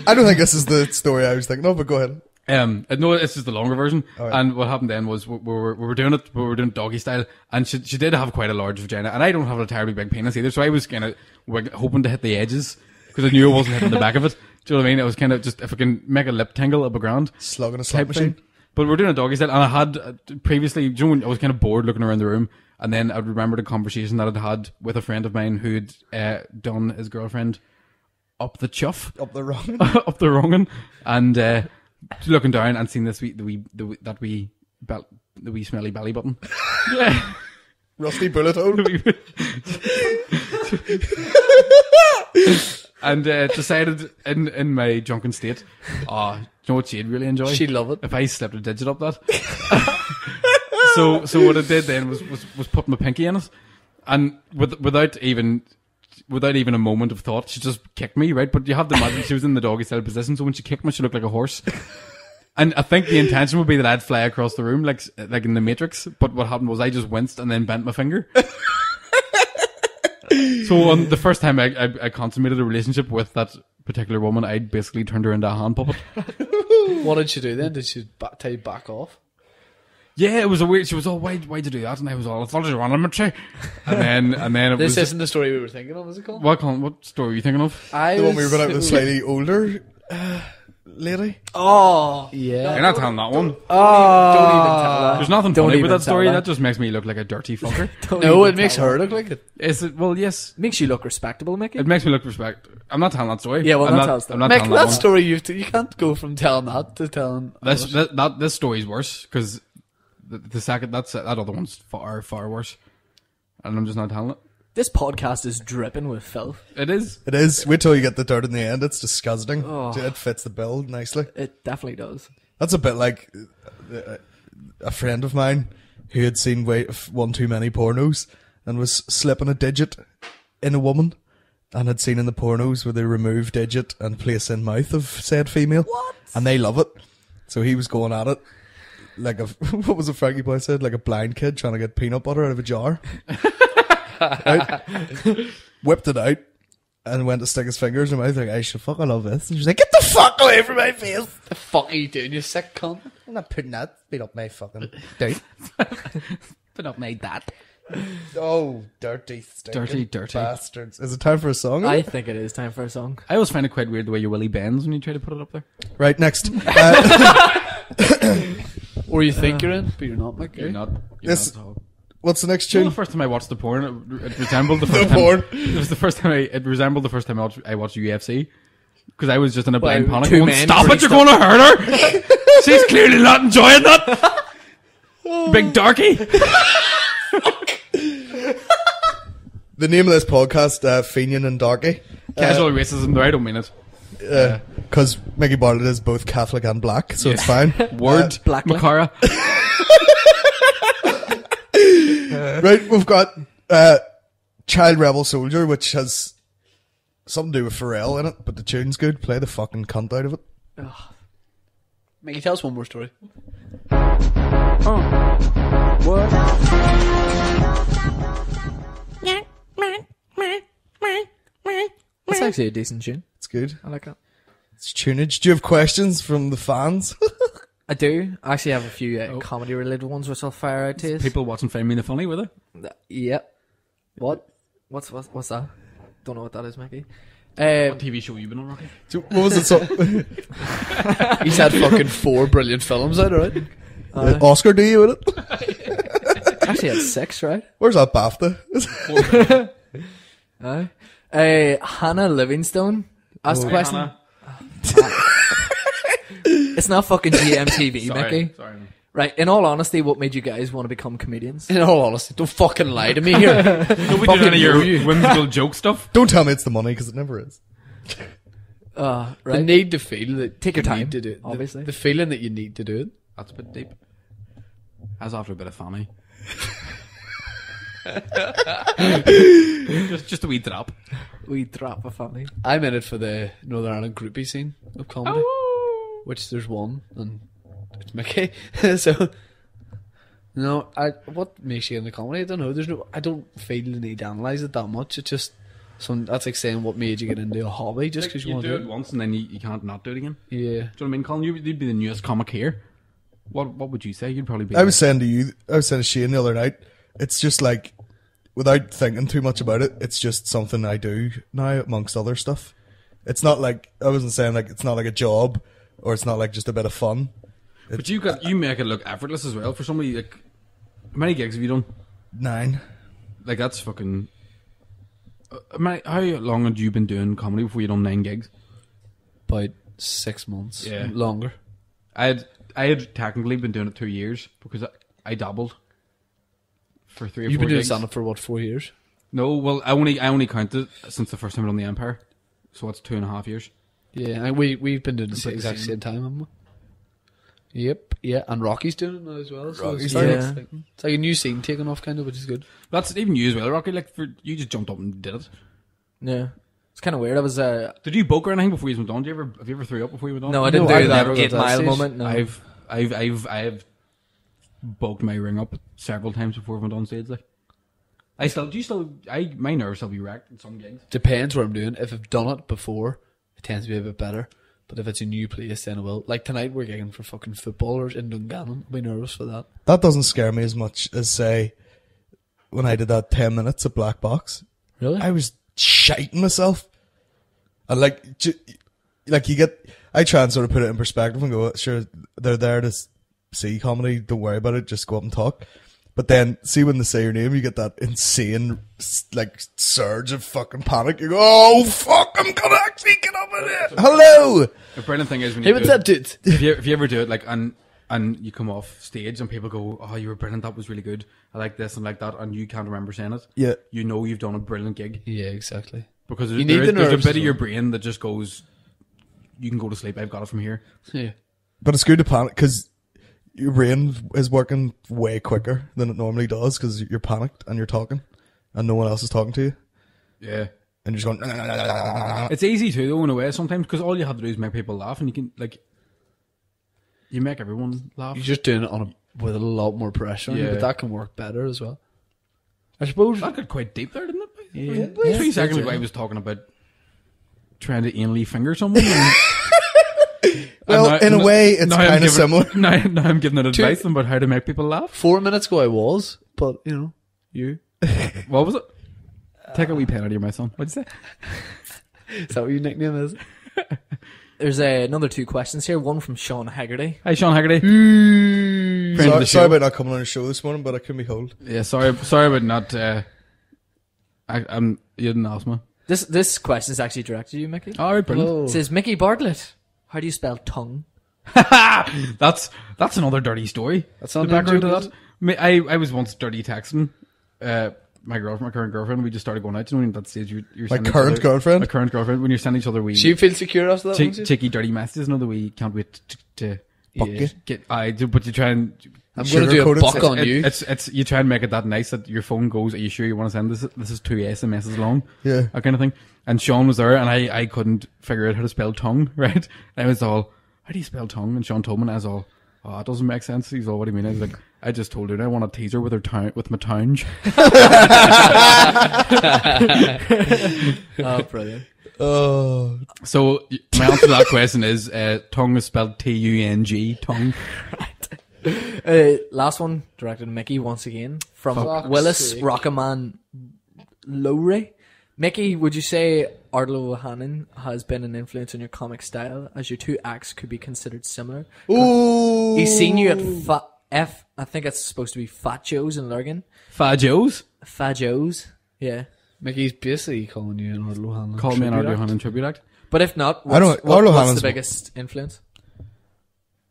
I don't think this is the story I was thinking of, but go ahead. Um, no, this is the longer version. right. And what happened then was we, we, were, we were doing it, we were doing it doggy style, and she, she did have quite a large vagina, and I don't have a terribly big penis either, so I was kind of hoping to hit the edges because I knew I wasn't hitting the back of it. Do you know what I mean? I was kind of just if I can make a lip tingle up a ground Slugging a slot type thing. But we we're doing a doggy style, and I had uh, previously, do you know, when I was kind of bored looking around the room, and then I'd remembered a conversation that I'd had with a friend of mine who'd uh, done his girlfriend up the chuff. Up the wrong. up the wrong one, and uh, looking down and seeing this wee, the wee, the wee, that wee, bel- the wee smelly belly button. yeah. Rusty bullet hole. and uh, decided in in my drunken state, oh, do you know what she'd really enjoy? She'd love it. if I slipped a digit up that. so so what I did then was was, was put my pinky in it, and with, without even without even a moment of thought, she just kicked me right. But you have to imagine she was in the doggy style position, so when she kicked me, she looked like a horse. And I think the intention would be that I'd fly across the room like like in the Matrix. But what happened was I just winced and then bent my finger. so on the first time I, I, I consummated a relationship with that particular woman, I basically turned her into a hand puppet. What did she do then? Did she back, tell you back off? Yeah, it was a weird. She was all, "Why, why'd you do that?" And I was all, "I thought you were animatory." And then, and then it This was. isn't the story we were thinking of, is it called? what, Colin, what story were you thinking of? I The one we were going out with a was- slightly older uh, lady. Oh, Yeah. You're not telling that one. oh! Don't even tell that. There's nothing Don't funny with that story. that. That just makes me look like a dirty fucker. No, it makes her look like it. Is it? Well, yes. Makes you look respectable, Mickey. It makes me look respect. I'm not telling that story. Yeah, well, I'm not not, tell us I'm that. not Mick, telling that that story you you can't go from telling that to telling This others. that, that this story's worse because the, the second that's that other one's far far worse, and I'm just not telling it. This podcast is dripping with filth. It is. It is. Wait till you get the dirt in the end. It's disgusting. Oh. It fits the bill nicely. It definitely does. That's a bit like uh, a friend of mine who had seen way one too many pornos and was slipping a digit in a woman and had seen in the pornos where they remove digit and place in mouth of said female. What? And they love it. So he was going at it like a what was it Frankie Boy said like a blind kid trying to get peanut butter out of a jar. Right? Whipped it out. And went to stick his fingers in my mouth like, I should fucking love this. And she's like, Get the fuck away from my face. the fuck are you doing, you sick cunt? I'm not putting that bit up my fucking dick. But not made that. Oh, dirty, stinking Dirty, dirty. bastards! Is it time for a song? I think it is time for a song. I always find it quite weird the way your willy bends when you try to put it up there. right next. Uh, Or you think you're in, but you're not, Mick. You're eh? not. You're This- not at all. what's the next You know, tune? the first time I watched the porn, it, it resembled the first time. porn. It was the first time I. It resembled the first time I watched, I watched UFC because I was just in a blind Wow, panic. two Going, men Stop it! greased You're going to hurt her. She's clearly not enjoying that. Big darky. The name of this podcast, uh, Fenian and Darky, Casual racism, though I don't mean it. Because Mickey Bartlett is both Catholic and black, so it's fine. Word, Black lip. Macara. Uh, right, we've got uh, Child Rebel Soldier, which has something to do with Pharrell in it, but the tune's good. Play the fucking cunt out of it. Mickey, tell us one more story. That's actually a decent tune. It's good. I like that. It's tunage. Do you have questions from the fans? I do. I actually have a few uh, comedy related ones which I'll fire out to you. People watching Find Me the Funny with it. Th- Yep. What? What's what's what's that? Don't know what that is, Mickey. Um, What TV show you been on, Rocky? So, what was it? So, He's had fucking four brilliant films out, alright? uh, Oscar, do you with it? actually had six, right? Where's that BAFTA? Uh, uh, Hannah Livingstone asked a question. It's not fucking GMTV, Sorry, Mickey. sorry. Right. In all honesty, what made you guys want to become comedians? In all honesty, don't fucking lie to me here. Nobody Fucking did any of your whimsical joke stuff. Don't tell me it's the money, because it never is. Uh, The right. need to feel that Take your you time, need to do it. The- obviously. The, feeling that you need to do it. That's a bit deep. As after a bit of funny. just, just a wee drop. we drop of family. I'm in it for the Northern Ireland groupie scene of comedy, oh! which there's one, and it's Mickey. so, no, I what makes you into comedy? I don't know. There's no. I don't feel the need to analyze it that much. It's just some. That's like saying what made you get into a hobby just because you, you want do to it do once and then you, you can't not do it again. it. Yeah. Do you know what I mean, Colin? You, you'd be the newest comic here. What What would you say? You'd probably be. I was saying to you, I was saying to Shane the other night, it's just like, without thinking too much about it, it's just something I do now amongst other stuff. It's not like, I wasn't saying like, it's not like a job, or it's not like just a bit of fun. but you got you make it look effortless as well for somebody like. How many gigs have you done? Nine. Like that's fucking. Uh, how how long had you been doing comedy before you done nine gigs? About six months. Yeah. Longer. I had I had technically been doing it two years because I, I dabbled for three or You've four been doing gigs. stand up for what four years? No, well, I only I only counted since the first time I done the Empire, so that's two and a half years. Yeah, and we we've been doing the same, the exact same. same time, haven't we? Yep, yeah, and Rocky's doing it now as well. So Rocky's it's, like, it. it's like a new scene taking off, kind of, which is good. That's even you as well, Rocky. Like for you just jumped up and did it. Yeah. It's kind of weird. I was, uh, Did you book or anything before you went on? Do you ever have you ever threw up before you went on? no, I didn't No, I've do that never eight mile stage. moment. No. I've I've I've I've bugged my ring up several times before I went on stage. Like I still do you still I my nerves still be wrecked in some gigs. Depends what I'm doing. If I've done it before, it tends to be a bit better. But if it's a new place, then it will. Like tonight, we're gigging for fucking footballers in Dungannon. I'll be nervous for that. That doesn't scare me as much as say when I did that ten minutes at Black Box. Really? I was shiting myself. And like, j- like you get, I try and sort of put it in perspective and go, sure, they're there to s- see comedy. Don't worry about it. Just go up and talk. But then, see when they say your name, you get that insane, like, surge of fucking panic. You go, oh fuck, I'm gonna actually get up in here. Hello! The brilliant thing is when hey, you what's do that it, dude? if you if you ever do it like and and you come off stage and people go, "Oh, you were brilliant. That was really good. I like this and like that," and you can't remember saying it. Yeah. you know you've done a brilliant gig Yeah, exactly. because You there, need there is- the there's a nerves bit as of your brain that just goes, "You can go to sleep. I've got it from here." Yeah. But it's good to panic because your brain is working way quicker than it normally does because you're panicked and you're talking and no one else is talking to you. Yeah, And you're just going, it's easy too though in a way sometimes because all you have to do is make people laugh, and you can like you make everyone laugh. You're just doing it on a, with a lot more pressure, on you, Yeah. but that can work better as well. I suppose. That got quite deep there, didn't it? Yeah. I mean, Three seconds ago, I was talking about trying to anally finger someone. and- Well, and now- in a way, it's now I'm kinda giving- similar. Now, now I'm giving it advice about how to make people laugh. Four minutes ago, I was, but you know, you. What was it? Take a wee pen out of your mouth, son. What'd you say? Is that what your nickname is? There's uh, another two questions here. One from Sean Haggerty. Hi, Sean Haggerty. Friend of sorry, sorry about not coming on the show this morning, but I couldn't be hold. Yeah, sorry, sorry about not. Uh, I, I'm. You didn't ask me. This this question is actually directed to you, Mickey. All right, brilliant. It says Mickey Bartlett. How do you spell tongue? That's that's another dirty story. That's the not background to that. Me- I I was once dirty texting. Uh, my girlfriend, my current girlfriend, we just started going out. You know, at that stage, you, you're My sending each current other- girlfriend? my current girlfriend. When you're sending each other, we She feels secure after that. chick, won't she? chicky dirty messages. Another we can't wait to, to Fuck Yeah. you. get. I do, but you try and I'm going to do a Sugar-coated buck sex- on it- you. It's it's you try and make it that nice that your phone goes. Are you sure you want to send this? This is two SMSs long. Yeah. that kind of thing. And Sean was there, and I I couldn't figure out how to spell tongue. Right, and I was all, how do you spell tongue? And Sean told me, and I was all, oh, it doesn't make sense. He's all, what do you mean? I was like, I just told her and I want to tease her with her town with my tongue. Oh, brilliant. Oh, So my answer to that question is uh, tongue is spelled T U N G tongue. Uh, last one directed Mickey once again from Fuck's Willis sake. Rockaman Lowry. Mickey, would you say Ardal O'Hanlon has been an influence on your comic style, as your two acts could be considered similar? Ooh. He's seen you at Fa- F. I think it's supposed to be Fat Joe's in Lurgan. Fat Joe's. Fat Joe's, yeah. Mickey's basically calling you an Ardal O'Hanlon. Call me an tribute Ardo. Hannon tribute act. But if not, I what's, don't- what- Arlo what's the biggest influence?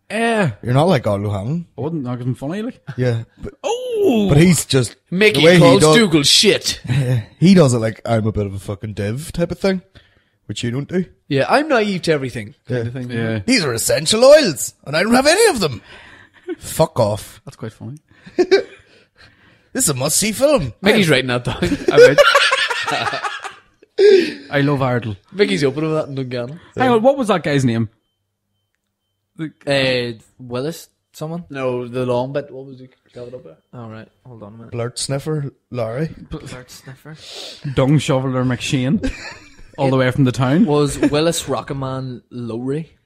Eh, You're not like Ardal O'Hanlon. I wasn't not because I'm funny. Like, Yeah. But, oh, but he's just. Mickey the way he calls does- Dougal shit. He does it like I'm a bit of a fucking div type of thing, which you don't do. Yeah, I'm naive to everything. Kind Yeah. of thing. yeah, These are essential oils, and I don't have any of them. Fuck off. that's quite funny. This is a must see film. Mickey's writing that down. I bet. I love Ardal. Mickey's open with that in Dungannon. Hang on, what was that guy's name? Uh, Willis, someone? No, the long bit. What was he got it up there? All right, hold on a minute. Blurt sniffer, Larry. Blurt Sniffer. Dung Shoveler McShane, all the way from the town. Was Willis Rockaman Lowry?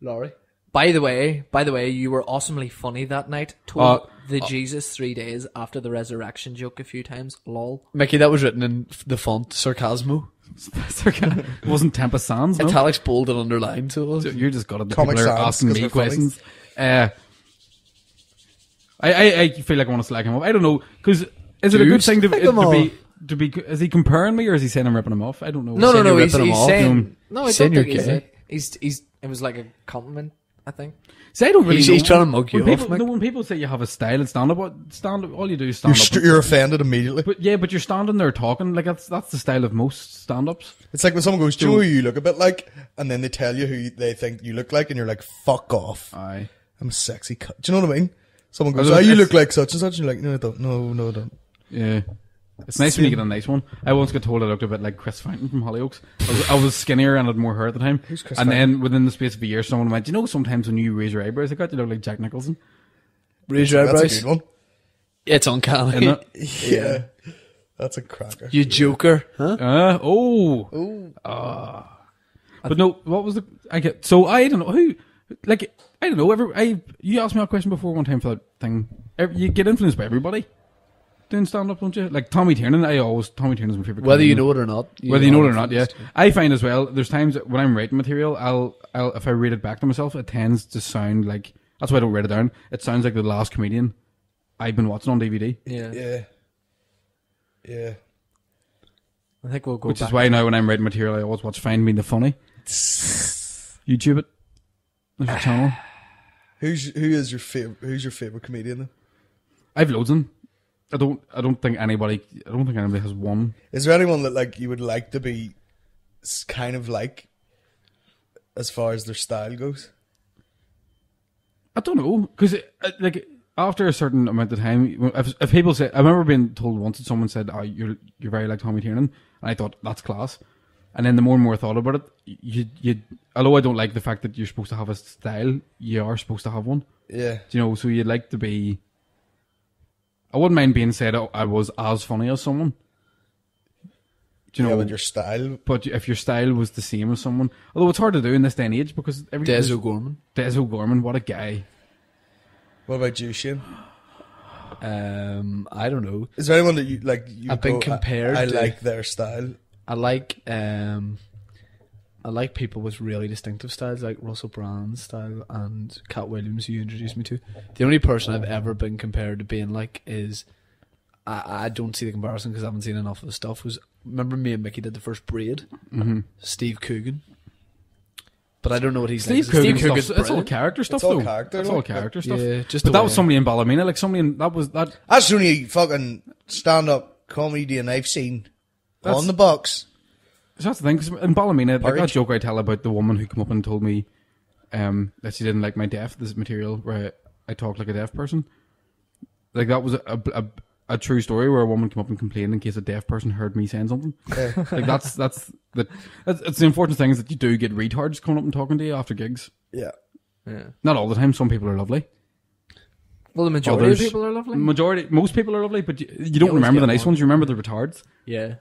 Laurie. By the way, by the way, you were awesomely funny that night. Told Uh, the Jesus three days after the resurrection joke a few times. Lol. Mickey, that was written in the font Sarcasmo. it wasn't Tampa Sands, no? Italics bold and underlined, so it was. You just got it. The Comic people are Sans, asking 'cause me they're questions. Uh, I, I, I feel like I want to slag him up. I don't know because is it a Dude, good thing to, slag to him off. be to be? Is he comparing me or is he saying I'm ripping him off? I don't know. No, no, saying no. you're He's, ripping him he's off? saying no. I Saying don't think you're he's, gay. he's he's. It was like a compliment. I think. See, I don't really He's- he's trying to mug you when off, people, Mick. no, when people say you have a style, and stand up. What stand up? All you do is stand You're, up. st- you're offended immediately. but yeah, but you're standing there talking like that's that's the style of most stand-ups. It's like when someone goes, "Do you who you look a bit like?" and then they tell you who they think you look like, and you're like, "Fuck off." Aye. I'm a sexy cut. Do you know what I mean? Someone goes, I "Oh, you look like such and such," and you're like, "No, I don't. No, no, I don't." Yeah. It's nice when you get a nice one. I once got told I looked a bit like Chris Fountain from Hollyoaks. I was, I was skinnier and had more hair at the time. Who's Chris and then within the space of a year, someone went, you know, sometimes when you raise your eyebrows, I got you look like Jack Nicholson. Raise your eyebrows. That's a good one. It's uncanny. Isn't it? Yeah, that's a cracker. You joker, huh? Uh, oh. But no, what was the? I get so I don't know who. Like I don't know. Every I you asked me a question before one time for that thing. Every, you get influenced by everybody doing stand up, don't you? Like Tommy Tiernan. I always Tommy Tiernan's my favorite. Whether you know it or not. whether you know it or not, yeah. influenced. I find as well. There's times that when I'm writing material, I'll, I'll if I read it back to myself, it tends to sound like that's why I don't write it down. It sounds like the last comedian I've been watching on DVD, Yeah. Yeah. Yeah. I think we'll go which back. is why now when I'm writing material, I always watch Find Me the Funny. YouTube it. There's a channel. Who's who is your favorite? Who's your favorite comedian? Then? I've loads of them. I don't. I don't think anybody. I don't think anybody has one. Is there anyone that like you would like to be kind of like, as far as their style goes? I don't know because uh, like after a certain amount of time, if, if people say, I remember being told once that someone said, "Oh, you're you're very like Tommy Tiernan," and I thought that's class. And then the more and more I thought about it, you you although I don't like the fact that you're supposed to have a style, you are supposed to have one. Yeah. Do you know? So you'd like to be. I wouldn't mind being said I was as funny as someone. Do you yeah, know? but your style. but if your style was the same as someone, although it's hard to do in this day and age because every Des O'Gorman. Des O'Gorman, what a guy! What about you, Shane? Um, I don't know. Is there anyone that you like? You I've been go, I- compared I, to- like their style. I like um, I like people with really distinctive styles, like Russell Brand's style and Katt Williams, who you introduced me to. The only person I've ever been compared to being like is I, I don't see the comparison because I haven't seen enough of the stuff. Was remember me and Mickey did the first braid? Mm-hmm. Steve Coogan. But I don't know what he's Steve like. Coogan, Coogan's stuff, it's all character stuff it's all though. character, It's all character stuff. Yeah, just but the that was somebody in Ballymena, like somebody in that was that. That's the only fucking stand-up comedian I've seen That's- on the box. So that's the thing. 'cause in Ballymena, like that Porridge. joke I tell about the woman who came up and told me um, that she didn't like my deaf this material where I, I talk like a deaf person. Like that was a, a, a, a true story where a woman came up and complained in case a deaf person heard me saying something. like that's that's the that's, it's the unfortunate thing is that you do get retards coming up and talking to you after gigs. Yeah. Yeah. Not all the time. Some people are lovely. Well, the majority Others, of people are lovely. Majority, most people are lovely, but you, you don't always remember get the nice one. ones. You remember the retards. yeah.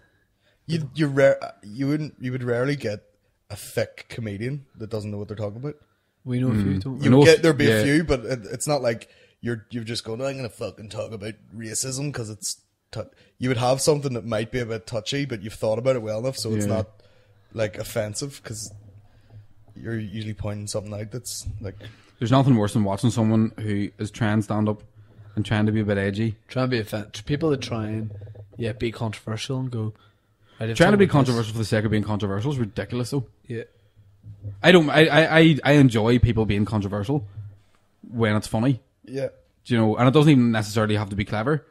You you rare you wouldn't you would rarely get a thick comedian that doesn't know what they're talking about. We know a few, mm. don't we? You know would get there'd be yeah. a few, but it, it's not like you're you're just going. Oh, I'm gonna fucking talk about racism because it's. T-. You would have something that might be a bit touchy, but you've thought about it well enough, so it's Yeah. not like offensive because you're usually pointing something out that's like There's nothing worse than watching someone who is trying to stand up and trying to be a bit edgy, Trying to be offensive. People that try and yeah be controversial and go. Trying to be controversial for the sake of being controversial is ridiculous. Though Yeah. I don't, I, I, I, enjoy people being controversial when it's funny. yeah. Do you know, and it doesn't even necessarily have to be clever.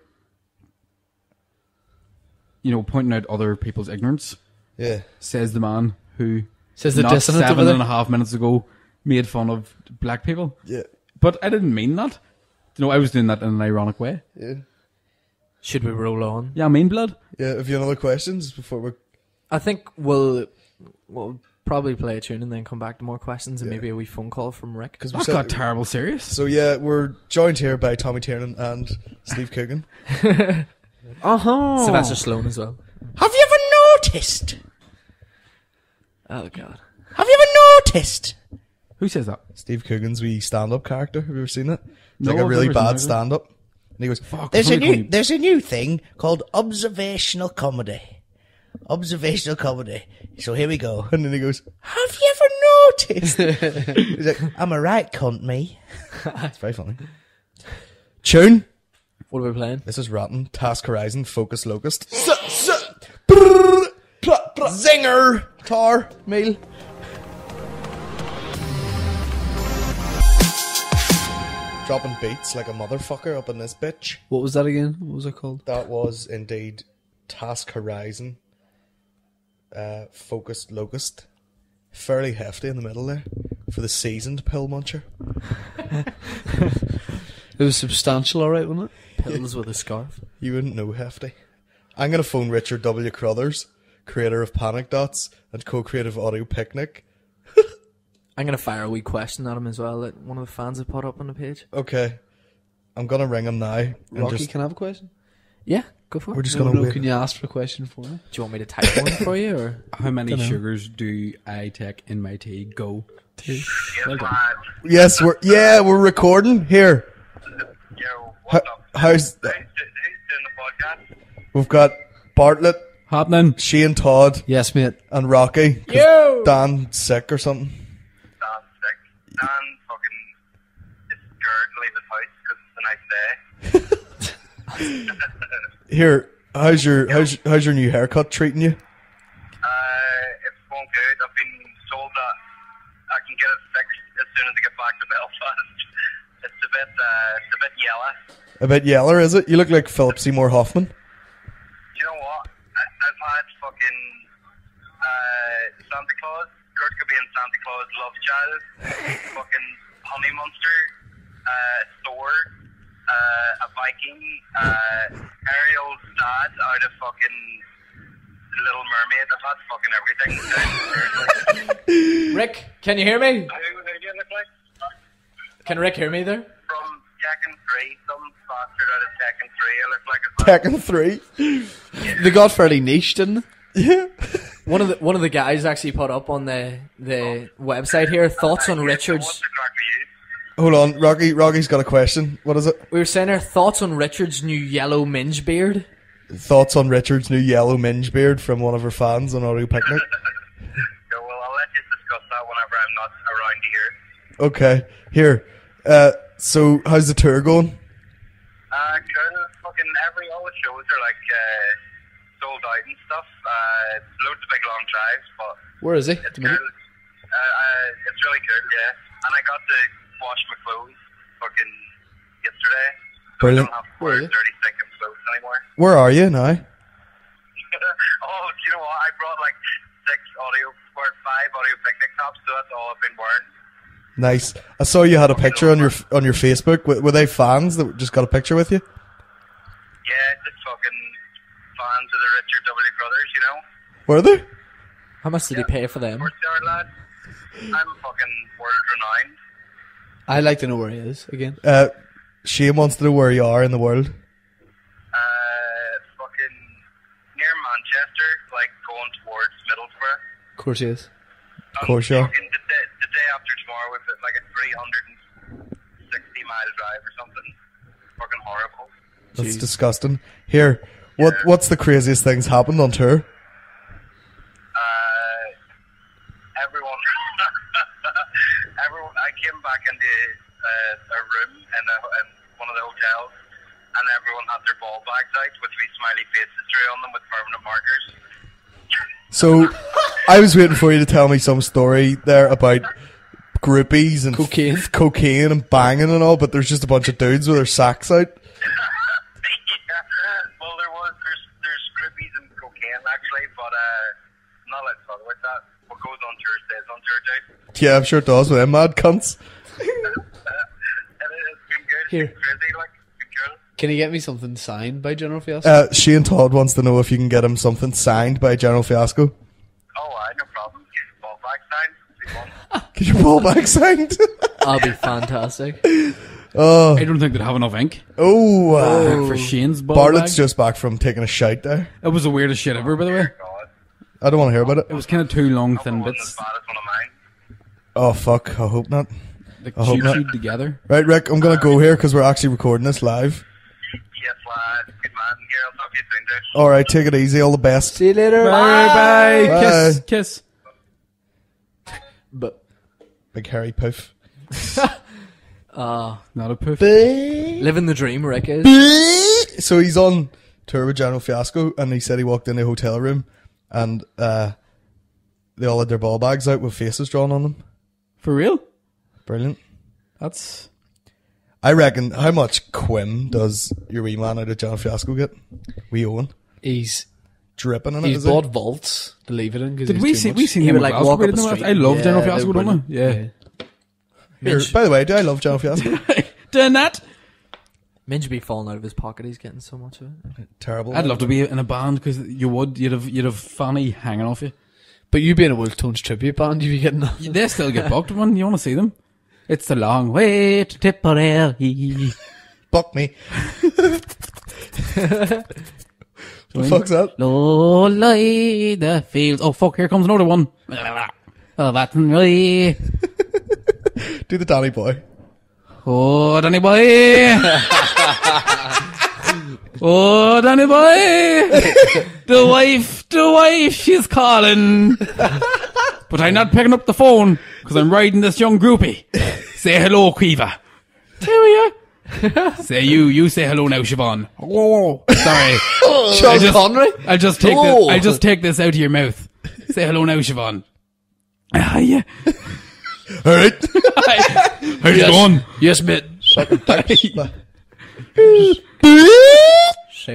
You know, pointing out other people's ignorance Yeah, says the man who Says the not dissonant seven and a half minutes ago made fun of black people. yeah, But I didn't mean that. You know, I was doing that in an ironic way. yeah, Should we roll on? Yeah, I mean blood. yeah. Have you any other questions before we? I think we'll we'll probably play a tune and then come back to more questions and Yeah. maybe a wee phone call from Rick. Because we That got terrible serious. so yeah, we're joined here by Tommy Tiernan and Steve Coogan. Uh huh. Sylvester Sloan as well. Have you ever noticed? Oh god. Have you ever noticed? Who says that? Steve Coogan's wee stand-up character. Have you ever seen it? It's No, like a I've really never seen bad it. stand-up. And he goes, Fuck, There's a new there's a new thing called observational comedy. Observational comedy. So here we go. and then he goes, Have you ever noticed? he's like, I'm a right cunt, me. it's very funny. Tune. What are we playing? This is Rotten. Task Horizon. Focus Locust. Zinger. Tar. Meal. Dropping beats like a motherfucker up in this bitch. What was that again? What was it called? That was indeed Task Horizon. Uh, focused Locust. Fairly hefty in the middle there. For the seasoned pill muncher. It was substantial, all right, wasn't it? Pills with a scarf. You wouldn't know hefty. I'm gonna phone Richard W. Crothers, creator of Panic Dots and co-creative of Audio Picnic. I'm gonna fire a wee question at him as well that one of the fans have put up on the page. Okay. I'm gonna ring him now. and Rocky, just- can I have a question? Yeah. Go for it. We're just No, gonna no, wait. can you ask for a question for me? Do you want me to type one for you, or How many Dunno. sugars do I take in my tea? Go. Well done. Yes, we're yeah, we're recording here. Yo, How, what's up? how's Who's, who's doing the podcast? we've got Bartlett, Happening. Shane Todd, Yes, mate. and Rocky. 'cause Dan sick or something. Dan sick. Dan fucking is scared to leave his house because it's a nice day. Here, how's your how's how's your new haircut treating you? Uh, it's going good. I've been told that I can get it fixed as soon as I get back to Belfast. It's a bit, uh, it's a bit yellow. A bit yeller, is it? You look like Philip Seymour Hoffman. you know what? I, I've had fucking uh, Santa Claus, Kurt Cobain Santa Claus, Love Child, fucking Honey Monster, uh, Thor, uh, a Viking, uh, Ariel's dad out of fucking Little Mermaid. I've had fucking everything. Rick? Can you hear me? who, who do you look like? Can Rick hear me there? From Tekken 3, some bastard out of Tekken 3. I look like as well. Tekken three. They got fairly niche, didn't they? Yeah. One of the one of the guys actually put up on the the website here thoughts on What's Richards. the crack for you? Hold on, Rocky. Rocky's got a question. What is it? We were saying our thoughts on Richards' new yellow minge beard. Thoughts on Richard's new yellow minge beard from one of her fans on Audio Picnic? Yeah, well, I'll let you discuss that whenever I'm not around here. Okay, here. Uh, so how's the tour going? Uh, cool. Fucking every, all the shows are like, uh, sold out and stuff. Uh, loads of big long drives, but Where is he? it's At the Uh, uh, it's really cool, yeah. And I got to wash my clothes fucking yesterday. So Brilliant. I don't have to Where wear are you? dirty, stinking clothes anymore. Where are you now? oh, do you know what? I brought like six audio, or five audio picnic tops, so that's all I've been wearing. Nice. I saw you had a picture on your on your Facebook. Were, were they fans that just got a picture with you? Yeah, just fucking fans of the Richard W. Crothers, you know? Were they? How much did he pay for them? Sports yard lad. I'm fucking world renowned. I'd like to know where he is again. Uh, Shane wants to know where you are in the world. Uh, fucking near Manchester, like going towards Middlesbrough. Of course he is. Of course, yeah. Fucking the, day, the day after tomorrow, with it, like a 360 mile drive or something. Fucking horrible. That's disgusting. Here, what what's the craziest things happened on tour? Uh, everyone, everyone. I came back into uh, a room in, a, in one of the hotels, and everyone had their ball bags out with wee smiley faces drew on them with permanent markers. So, I was waiting for you to tell me some story there about groupies and Cocaine. cocaine and banging and all, but there's just a bunch of dudes with their sacks out. yeah. Well, there was there's there's groupies and cocaine actually, but uh, not let's talk about that. What goes on tour stays on tour. Yeah, I'm sure it does with them mad cunts. And it's been good. Here. It's crazy, like been cool. Can you get me something signed by General Fiasco? Uh, Shane Todd wants to know if you can get him something signed by General Fiasco. Oh, I no problem. Get your ball back signed. if you want. Get your ball back signed. That'll be fantastic. oh, I don't think they'd have enough ink oh, uh, for Shane's ball Bartlett's bag. just back from taking a shite there. It was the weirdest shit ever, by the way. God, I don't want to hear about it. It was kind of two long, thin wasn't bits, as bad as one of mine. Oh fuck! I hope not. Like I hope choo not. chooed together. Right, Rick, I'm gonna go here because we're actually recording this live. Yes, lad. Good man. Here, I'll talk to you soon, dude. All right, take it easy. All the best. See you later. Bye, bye, Bye. kiss, kiss. But Big hairy poof. uh, Not a poof. living the dream, Rick is. So he's on tour with General Fiasco, and he said he walked in the hotel room, and uh, they all had their ball bags out with faces drawn on them. For real? Brilliant. That's I reckon. How much quim does your wee man out of General Fiasco get? We Owen He's dripping in it. he's is he? bought vaults to leave it in. 'cause did we see we seen him like, walk up the street. I love Yeah, General they Fiasco, don't I? brilliant. Yeah. Here- by the way, do I love General Fiasco? Doing that. Minge be falling out of his pocket. He's getting so much of it. Terrible. I'd love to be in a band because you would. You'd have you'd have Fanny hanging off you. But you being a Wolf Tones tribute band, you'd be getting. They still get booked when you want to see them. It's a long way to Tipperary. Buck me. The fuck's that? Lonely the fields. Oh fuck! Here comes another one. Oh, that's me. Do the Danny boy. Oh, Danny boy. oh, Danny boy. The wife, the wife, she's calling. But I'm not picking up the phone because I'm riding this young groupie. Say hello, Quiva. Here we are. say you, you say hello now, Siobhan. Oh, sorry. Sean I just- Connery. I'll just take Oh. this. I'll just take this out of your mouth. Say hello now, Siobhan. Ah, yeah. All right. How's it going? Yes, mate. Say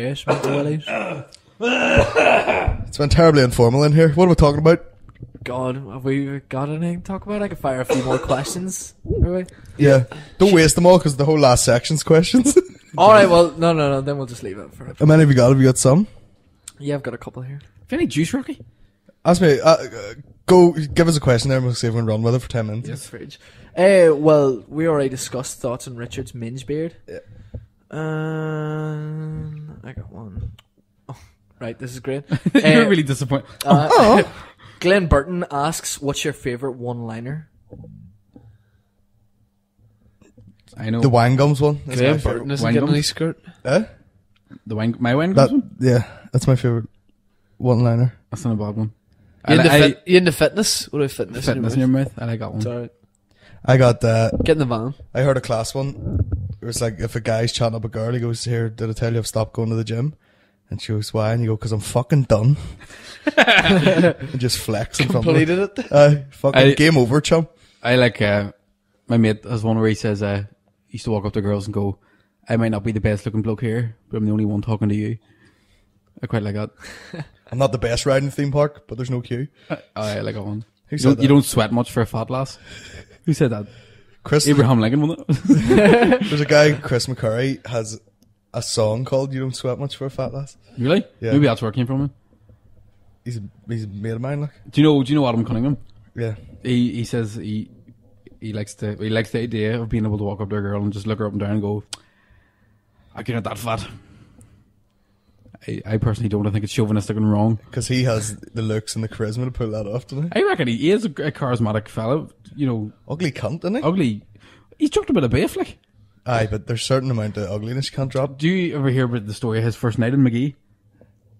it, Smith Willies. it's been terribly informal in here. What are we talking about? God, have we got anything to talk about? I could fire a few more questions. Have? Yeah. Don't waste them all because the whole last section's questions. All right, well, no, no, no. Then we'll just leave it for. How many have you got? Have you got some? Yeah, I've got a couple here. Have you any juice, Rocky? Ask me. Uh, uh, go. Give us a question there. and We'll see if we can run with it for ten minutes. Yes, fridge. Uh, well, we already discussed thoughts on Richard's minge beard. Yeah. Um, I got one. Oh, right, this is great. You're Uh, really disappointed. Uh, Glenn Burton asks, "What's your favorite one-liner?" I know The wine gums one. That's Graham favorite. Burton isn't getting gums? any skirt. Eh? the wine. My wine. That, one? yeah, that's my favorite one liner. That's not a bad one. You I, into, I, fit, you into fitness? What about fitness? fitness in your mouth. I like that one. Sorry. I got uh, Get in the van. I heard a class one. It was like if a guy's chatting up a girl, he goes, "Here, did I tell you I've stopped going to the gym?" And she goes, "Why?" And you go, "Cause I'm fucking done." and just flex in front of her. Completed it. Uh, fucking I- game over, chum. I like uh, my mate has one where he says uh, he used to walk up to girls and go, "I might not be the best looking bloke here, but I'm the only one talking to you." I quite like that. I'm not the best riding theme park, but there's no queue. I like that one. Who You said don't, you don't sweat much for a fat lass. Who said that? Chris, Abraham Lincoln, wasn't it? there's a guy, Chris McCurry, has a song called "You Don't Sweat Much for a Fat Lass." really? Yeah. Maybe that's where it came from. Then. He's a, he's a mate of mine, like Do you know? Do you know Adam Cunningham? yeah. He he says he he likes the he likes the idea of being able to walk up to a girl and just look her up and down and go, "I can get it that fat." I, I personally don't. I think it's chauvinistic and wrong. Because he has the looks and the charisma to pull that off, doesn't he? I reckon he is a, a charismatic fellow. You know, Ugly cunt, isn't he? ugly. He's dropped a bit of beef. Like, Aye, but there's certain amount of ugliness you can't drop. do you ever hear about the story of his first night in McGee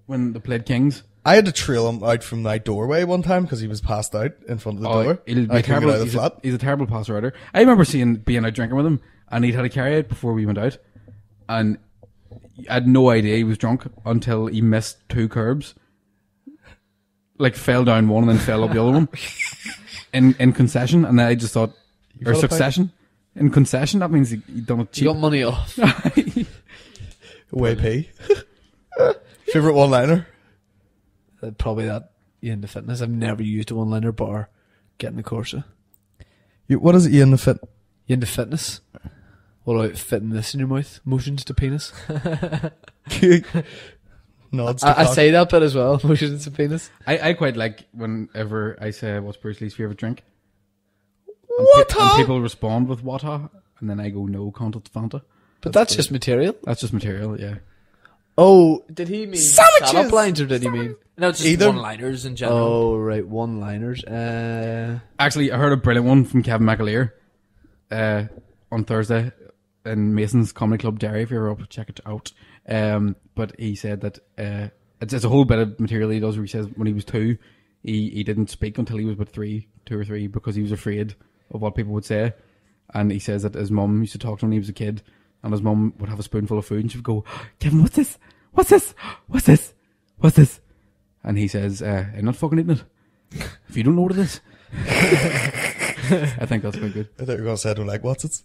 when they played Kings? I had to trail him out from my doorway one time because he was passed out in front of the oh, door. Oh, he'll be I terrible. out of the he's, a, flat. he's a terrible passer outer. I remember seeing being out drinking with him, and he'd had a carry out before we went out, and I had no idea he was drunk until he missed two curbs, like fell down one and then fell up the other one in in concession, and then I just thought or fell apart? succession. In concession, that means you, he done it You cheap. got money off. Way P. Favorite one liner? Uh, Probably that. You into fitness? I've never used a one-liner bar. Getting the Corsa. You, what is it? You in the fit? You into fitness? What about fitting this in your mouth? Motions to penis. Nods. To I, I say that bit as well. Motions to penis. I, I quite like whenever I say what's Bruce Lee's favorite drink. And, pe- and people respond with what, and then I go no, can't it's Fanta. But that's just material. That's just material, yeah. Oh, did he mean Sandwiches! stand-up lines or did he mean? No, just Either. one-liners in general. Oh, right, one-liners. Uh, Actually, I heard a brilliant one from Kevin McAleer uh, on Thursday in Mason's Comedy Club Derry. If you're up, check it out. Um, but he said that uh, it's, it's a whole bit of material he does where he says when he was two, he, he didn't speak until he was about three, two or three, because he was afraid of what people would say. And he says that his mum used to talk to him when he was a kid, and his mum would have a spoonful of food, and she would go, Kevin, what's this? What's this? What's this? What's this? And he says, uh, I'm not fucking eating it. If you don't know what it is. I think that's quite good. I thought you were going to say I don't like what's it.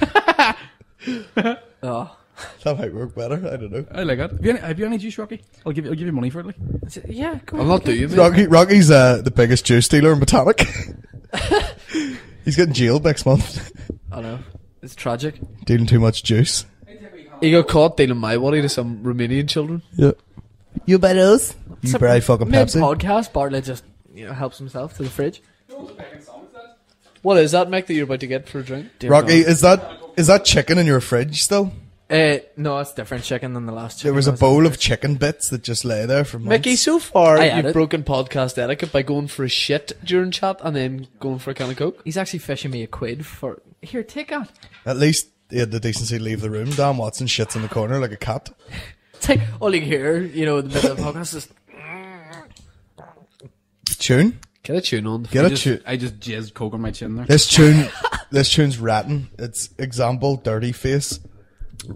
Oh. That might work better. I don't know. I like that. Have you any, have you any juice, Rocky? I'll give you, I'll give you money for it. Like. Yeah, go I'm not doing it. Rocky, Rocky's uh, the biggest juice dealer in Botanic. He's getting jailed next month. I know. It's tragic. Dealing too much juice. He got caught dealing my body to some Romanian children. Yeah. You buy those? You buy fucking Mid Pepsi? podcast, Bartlett just you know helps himself to the fridge. What is that, Mick, that you're about to get for a drink? Dear Rocky, God. is that is that chicken in your fridge still? Uh, no, it's different chicken than the last chicken. There was a bowl of chicken bits that just lay there for months. Mickey, so far I you've had it. broken podcast etiquette by going for a shit during chat and then going for a can of coke. He's actually fishing me a quid for. Here, take that. At least he had the decency to leave the room. Dan Watson shits in the corner like a cat. It's like all you hear, you know, the middle of the podcast is. Tune. Get a tune on. Get I a just, tune. I just jizzed coke on my chin there. This tune, this tune's ratting. It's example, dirty face.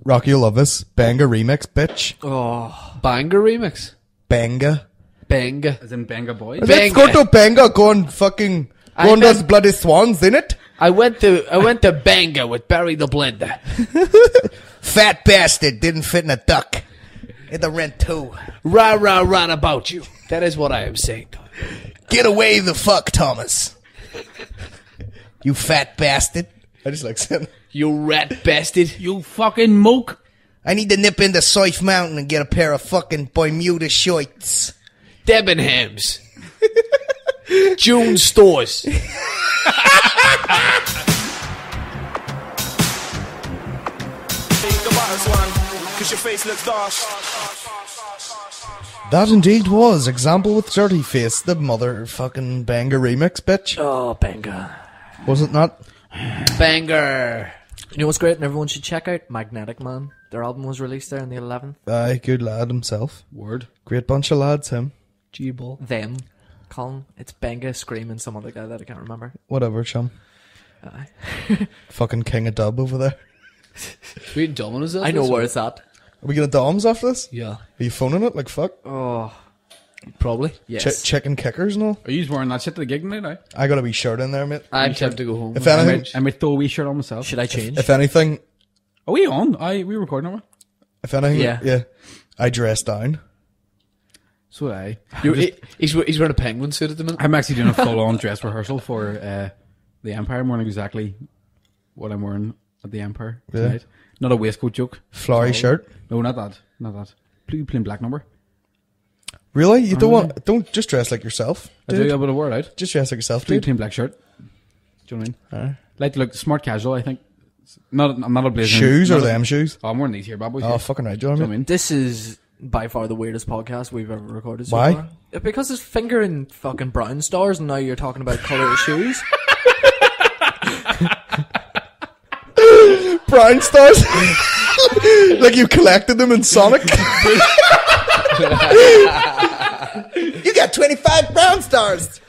Rocky Lovis, Banga remix, bitch. Oh, Banger remix. Banga. Banga. As in Banga Boy. Let's go to Banga, go and fucking, I go on bet- those bloody swans, in it? I went to I went to Banga with Barry the Blender. Fat bastard, didn't fit in a duck. In the rent too. Rah rah rah about you. That is what I am saying. Get away the fuck, Thomas. you fat bastard. I just like saying, You rat bastard. You fucking moke. I need to nip into Soif Mountain and get a pair of fucking Bermuda shorts. Debenhams. June stores. Take the bottles one, cause your face looks dark. That indeed was example with dirty face, the motherfucking Banga remix, bitch. oh, banga. Was it not? Banger. You know what's great, and everyone should check out Magnetic Man. Their album was released there on the 11th. Aye, good lad himself. Word. Great bunch of lads, him. G-ball. Them, Colin. It's Benga screaming some other guy that I can't remember. Whatever, chum. Aye. Fucking king of dub over there. We eating Domino's I know where it's at. Are we gonna doms after this? Yeah. Are you phoning it like fuck? Oh, Probably. yes. Ch- chicken kickers and all? Are you wearing that shit to the gig tonight? eh? I got a wee shirt in there, mate. I'm tempted to go home. If I anything- might, I might throw a wee shirt on myself. Should I change? If anything, Are we on? I we recording, are we? if anything, Yeah. yeah, I dress down. So I. You're, he- he's, we- he's wearing a penguin suit at the minute. I'm actually doing a full on dress rehearsal for uh, the Empire. I'm wearing exactly what I'm wearing at the Empire Yeah. tonight. Not a waistcoat joke. Flowery shirt. No, not that. Not that. Plain, plain black number. Really? You don't Aye. want? Don't just dress like yourself, I dude. do. I would have wore it out. Just dress like yourself, Plain, dude. plain black shirt. Do you know what I mean? Aye. Like to look smart casual. I think. Not. I'm not a blazer. Shoes or not a- them shoes? Oh, I'm wearing these here, bad boys. Oh, here. fucking right, do you know Do what you I know what I mean? mean? This is by far the weirdest podcast we've ever recorded so Why? far. Because it's finger fingering fucking brown stars, and now you're talking about colour of shoes. Brown stars. like you collected them in Sonic. You got 25 brown stars.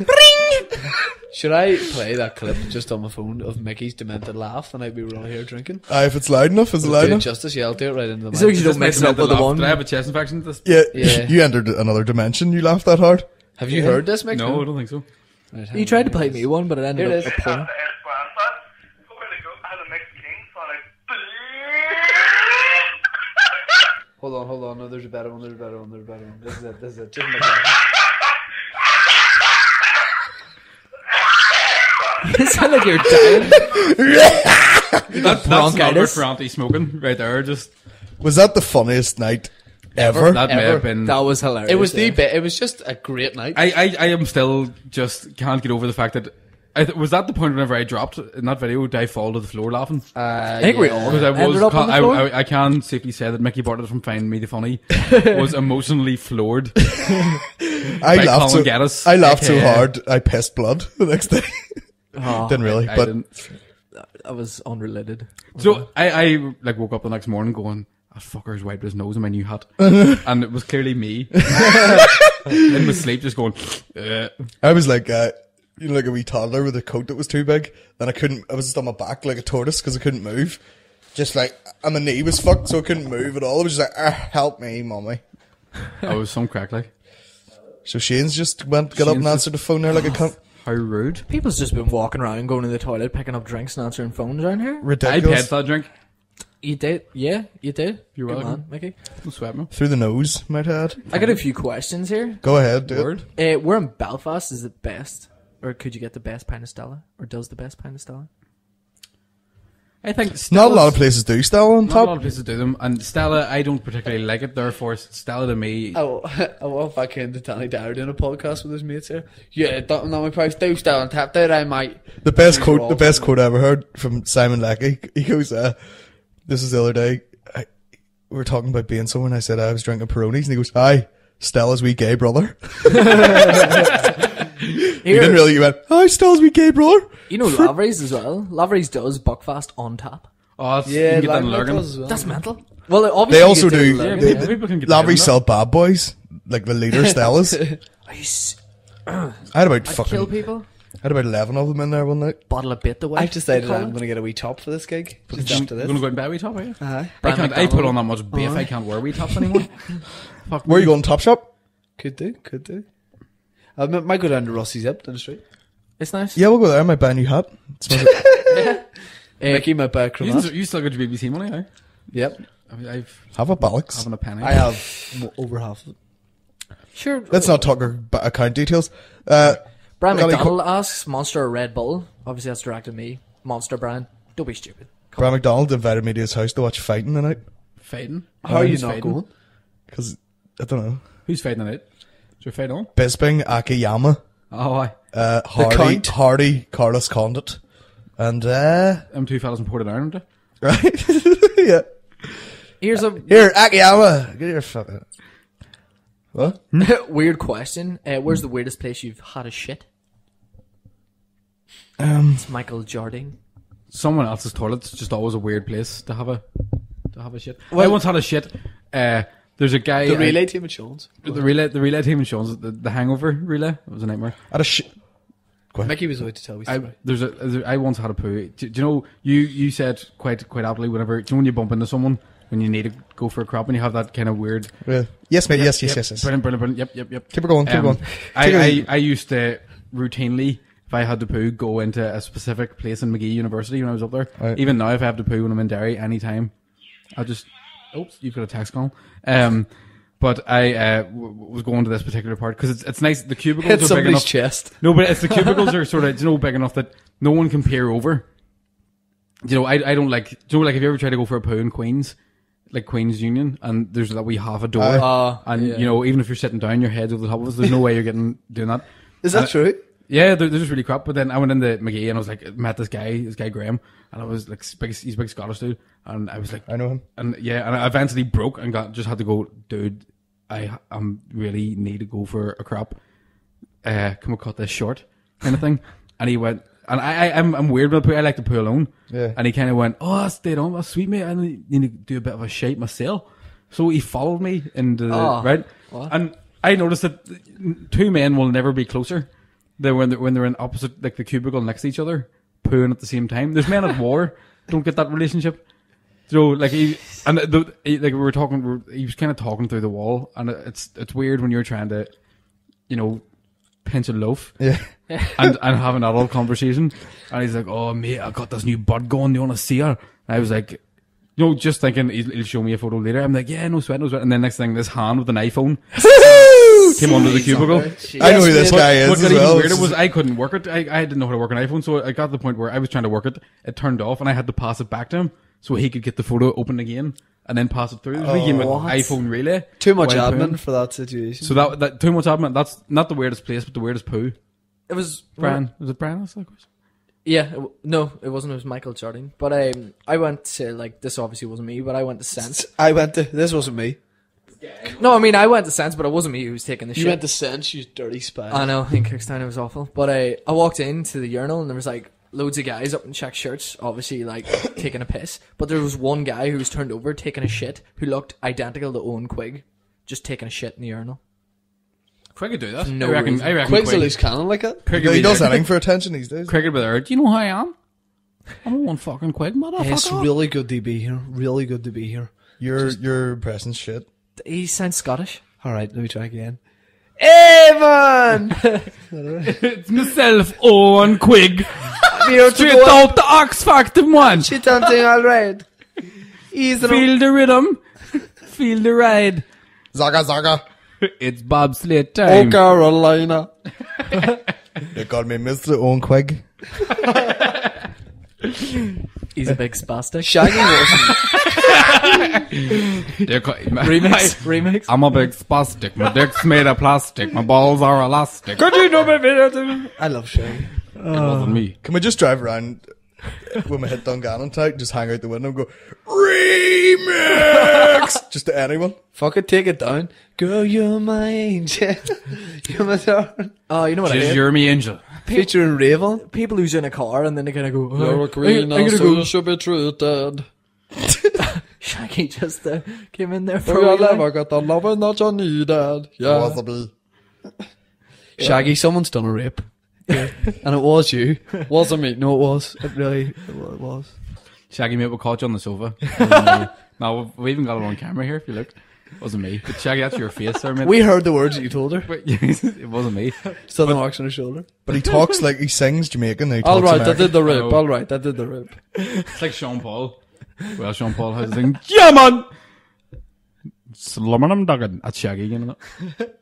Should I play that clip just on my phone of Mickey's demented laugh the night we were all here drinking? Aye, if it's loud enough, is it loud enough? justice, yeah, I'll do it right into the So mic. you don't mix it up with the Laugh. one. Did I have a chest infection? This? Yeah, Yeah. you entered another dimension. You laughed that hard. Have you heard this, Mick? No, I don't think so. Right, You tried to play me one, but it ended Here it up is. a porn. That's the Esperanza. So where they go? I had a mixed king, so I Hold on, hold on. No, there's a better one. There's a better one. There's a better one. This is it. This is it. Just make it. it sounded like you're dying. That, that's number bronchitis. for anti-smoking right there. Just Was that the funniest night ever? that may have been. That was hilarious. It was the yeah. bit. It was just a great night. I, I, I am still just can't get over the fact that I th- was that the point whenever I dropped in that video. Did I fall to the floor laughing? Uh, I think we all Because I was, ended up on the I, floor. I, I can safely say that Micky Bartlett from Find Me the Funny was emotionally floored. I by laughed Colin so. Geddis, I laughed so aka hard. I pissed blood the next day. Oh, Didn't really, I but didn't. that was unrelated. So I, I like woke up the next morning going, "That fucker's wiped his nose in my new hat," and it was clearly me in my sleep, just going. Uh, I was like, uh, you know, like a wee toddler with a coat that was too big. Then I couldn't. I was just on my back like a tortoise because I couldn't move. Just like, and my knee was fucked, so I couldn't move at all. I was just like, ah, help me, mommy. I was some crack like. So Shane's just went, got up and Shane's answered the phone there like a cunt. How rude! People's just been walking around, going to the toilet, picking up drinks, and answering phones around here. I paid Ridiculous. for that drink. You did, yeah, you did. You're Good welcome. man, Mickey. Don't sweat me. Through the nose, might add. I got a few questions here. Go ahead, do Word. it. Uh, where in Belfast is it best, or could you get the best pint of Stella, or does the best pint of Stella? I think Not a lot of places do style on Not a lot of places do them, and Stella, I don't particularly like it. Therefore, Stella to me, Oh, I walked back into Danny Dyer doing a podcast with his mates here. Yeah, don't know my price. Do style on tap there, I might. The best quote, the best quote I ever heard from Simon Leckie. He goes, uh, "This is the other day. I, we were talking about being someone. I said I was drinking Peronis, and he goes, "Hi, Stella's wee gay brother." he didn't really. He went, "Hi, Stella's wee gay brother." You know Lavery's as well. Lavery's does Buckfast on tap. Oh, that's, you Yeah, can get that in Lurgan. does as well. That's mental. Well, obviously They also do. it in Yeah, people can get Lavery sell bad boys, like the leader Stella's. Are you s- I had about I'd fucking. kill people. I had about eleven of them in there one night. Bottle a bit away. I've decided Call I'm going to get a wee top for this gig. Just You after gonna this. go in bed with top, are you? Aye. I can't. I put on that much beef. I can't wear wee tops anymore. Fuck Where are you going? Top shop? Could do, could do. I m- might go down to Rossi's Zip down the street. It's nice. Yeah, we'll go there. I might buy a new hat. It smells like- Mickey might buy a You, cravat. still- you still got your BBC money, eh? Yep. I mean, I've have a bollocks. having a penny. I have mo- over half of it. Sure. Let's not talk our ba- account details. Uh, Brian Got any McDonald asks, Monster or Red Bull? Obviously, that's directed at me. Monster, Brian. Don't be stupid. Come Brian McDonald invited me to his house to watch fighting tonight fighting. How are you Who's not fighting? going? because I don't know. Who's fighting on it? Is your fight on? Bisping, Akiyama, Oh, I. uh, Hardy, Count. Hardy, Carlos Condit, and uh, I'm two fellas from Port Ireland. right, yeah. Here's a Here, Akiyama, get your fucking. What? weird question. Uh, where's the weirdest place you've had a shit? Um, It's Michael Jardine. Someone else's toilet's just always a weird place to have a to have a shit. I once had a shit. Uh, there's a guy. The I- relay team at Sean's. the relay, the relay team in Sean's, the, the Hangover relay. It was a nightmare. I had a shit. Mickey was about to tell me. I story. there's a there- I once had a poo. Do, do you know you you said quite quite aptly whenever do you know when you bump into someone when you need to go for a crap and you have that kind of weird. Yeah. Yes, mate. yes, yes, Yep, yes, yes. Brilliant, brilliant, brilliant. Yep, yep, yep. Keep it going. Keep Um, going. I, I. I used to routinely, if I had to poo, go into a specific place in Magee University when I was up there. Right. Even now, if I have to poo when I'm in Derry, anytime, I'll just. Oops, you've got a text call. Um, but I uh, w- was going to this particular part because it's it's nice. The cubicles Hit are big enough. chest. No, but it's the cubicles are sort of you know big enough that no one can peer over. You know, I I don't like. Do you know, like if you ever try to go for a poo in Queens, like Queens Union, and there's that we half a door, Aye. Ah, and yeah. you know even if you're sitting down, your head's over the top of it. There's no way you're getting doing that. Is that Uh, true? Yeah, they're, they're just really crap. But then I went into Magee and I was like, met this guy, this guy Graham, and I was like, big, he's a big Scottish dude, and I was like, I know him. and yeah, and I eventually broke and got just had to go, dude. I um really need to go for a crap. Uh, can we cut this short, kind of thing? And he went, and I, I I'm I'm weird with poo. I like to poo alone. Yeah. And he kind of went, oh, that's dead on, that's sweet mate. I need to do a bit of a shape myself. So he followed me into the Oh, right, what? and I noticed that two men will never be closer than when they're when they're in opposite like the cubicle next to each other, pooing at the same time. There's men at war don't get that relationship. So like he and the, he, like we were talking, we were, he was kind of talking through the wall, and it's it's weird when you're trying to, you know, pinch a loaf Yeah. and and have an adult conversation, and he's like, "Oh mate, I got this new bud going. You want to see her?" And I was like, you know, just thinking he'll, he'll show me a photo later. I'm like, "Yeah, no sweat, no sweat." And then next thing, this hand with an iPhone came onto the cubicle. I know who this guy is What as even well. weirder This was I couldn't work it. I, I didn't know how to work an iPhone, so I got to the point where I was trying to work it. It turned off, and I had to pass it back to him so he could get the photo open again and then pass it through. It was a game with What? iPhone relay. Too much while admin pooing. for that situation. So that that too much admin. That's not the weirdest place, but the weirdest poo. It was Brian, was it Brian? That's the question. Yeah, it w- no, it wasn't. It was Michael Jardine. But um, I went to like this. Obviously, wasn't me. But I went to Sense. I went to. This wasn't me. No, I mean I went to Sense, but it wasn't me who was taking the shit. You shit. went to Sense, you dirty spy. I know in Kickstown it was awful. But I I walked into the urinal and there was like loads of guys up in check shirts, obviously like taking a piss. But there was one guy who was turned over taking a shit who looked identical to Owen Quigg, just taking a shit in the urinal. Quigg could do that. No I reckon. I reckon. Quigg's a Quigg- loose cannon like that. Quigg He would be does there. anything for attention these days. Quigg would be there. Do you know who I am? I'm a one fucking Quigg motherfucker. It's really good to be here. Really good to be here. You're you're pressing shit. He sounds Scottish. All right, let me try again. Evan, it's myself, Owen Quigg. you're Straight out the Ox Factor one. Shit something all right. He's Feel the rhythm. Feel the ride. Zaga zaga. It's bobsleigh Oh, time. Carolina. They called me Mr. Owen Quigg. He's a big spastic. Shaggy Wilson. They're co- remix, remix. I'm a big spastic. My dick's made of plastic. My balls are elastic. Could you know my video? I love Shaggy. It wasn't me. Can we just drive around when we hit Dungannon tonight and just hang out the window and go, remix. Just to anyone. Fuck it, take it down. Girl, you're my angel. you're my darling. Oh, you know what I She's did? your me angel. Featuring Rayvon. People who's in a car and then they kind of go, You're oh, a queen, I'm, I'm gonna go. should be treated. Shaggy just uh, came in there For for your a wee love, line. I got the loving that you needed. Yeah. Possibly. Shaggy, someone's done a rape. and it was you. Wasn't me. No, it was. It really it was. Shaggy mate, we caught you on the sofa. Wasn't me. no, we've, even got it on camera here. If you look, it wasn't me. But Shaggy, that's your face, there, mate. We heard the words that you told her. But, it wasn't me. Still the marks on her shoulder. But he talks like he sings Jamaican. And he All talks right, I American. did the rip. Oh. All right, that did the rip. It's like Sean Paul. Well, Sean Paul has a thing. Yeah, man. Slumming him, dogging. That's Shaggy again. isn't?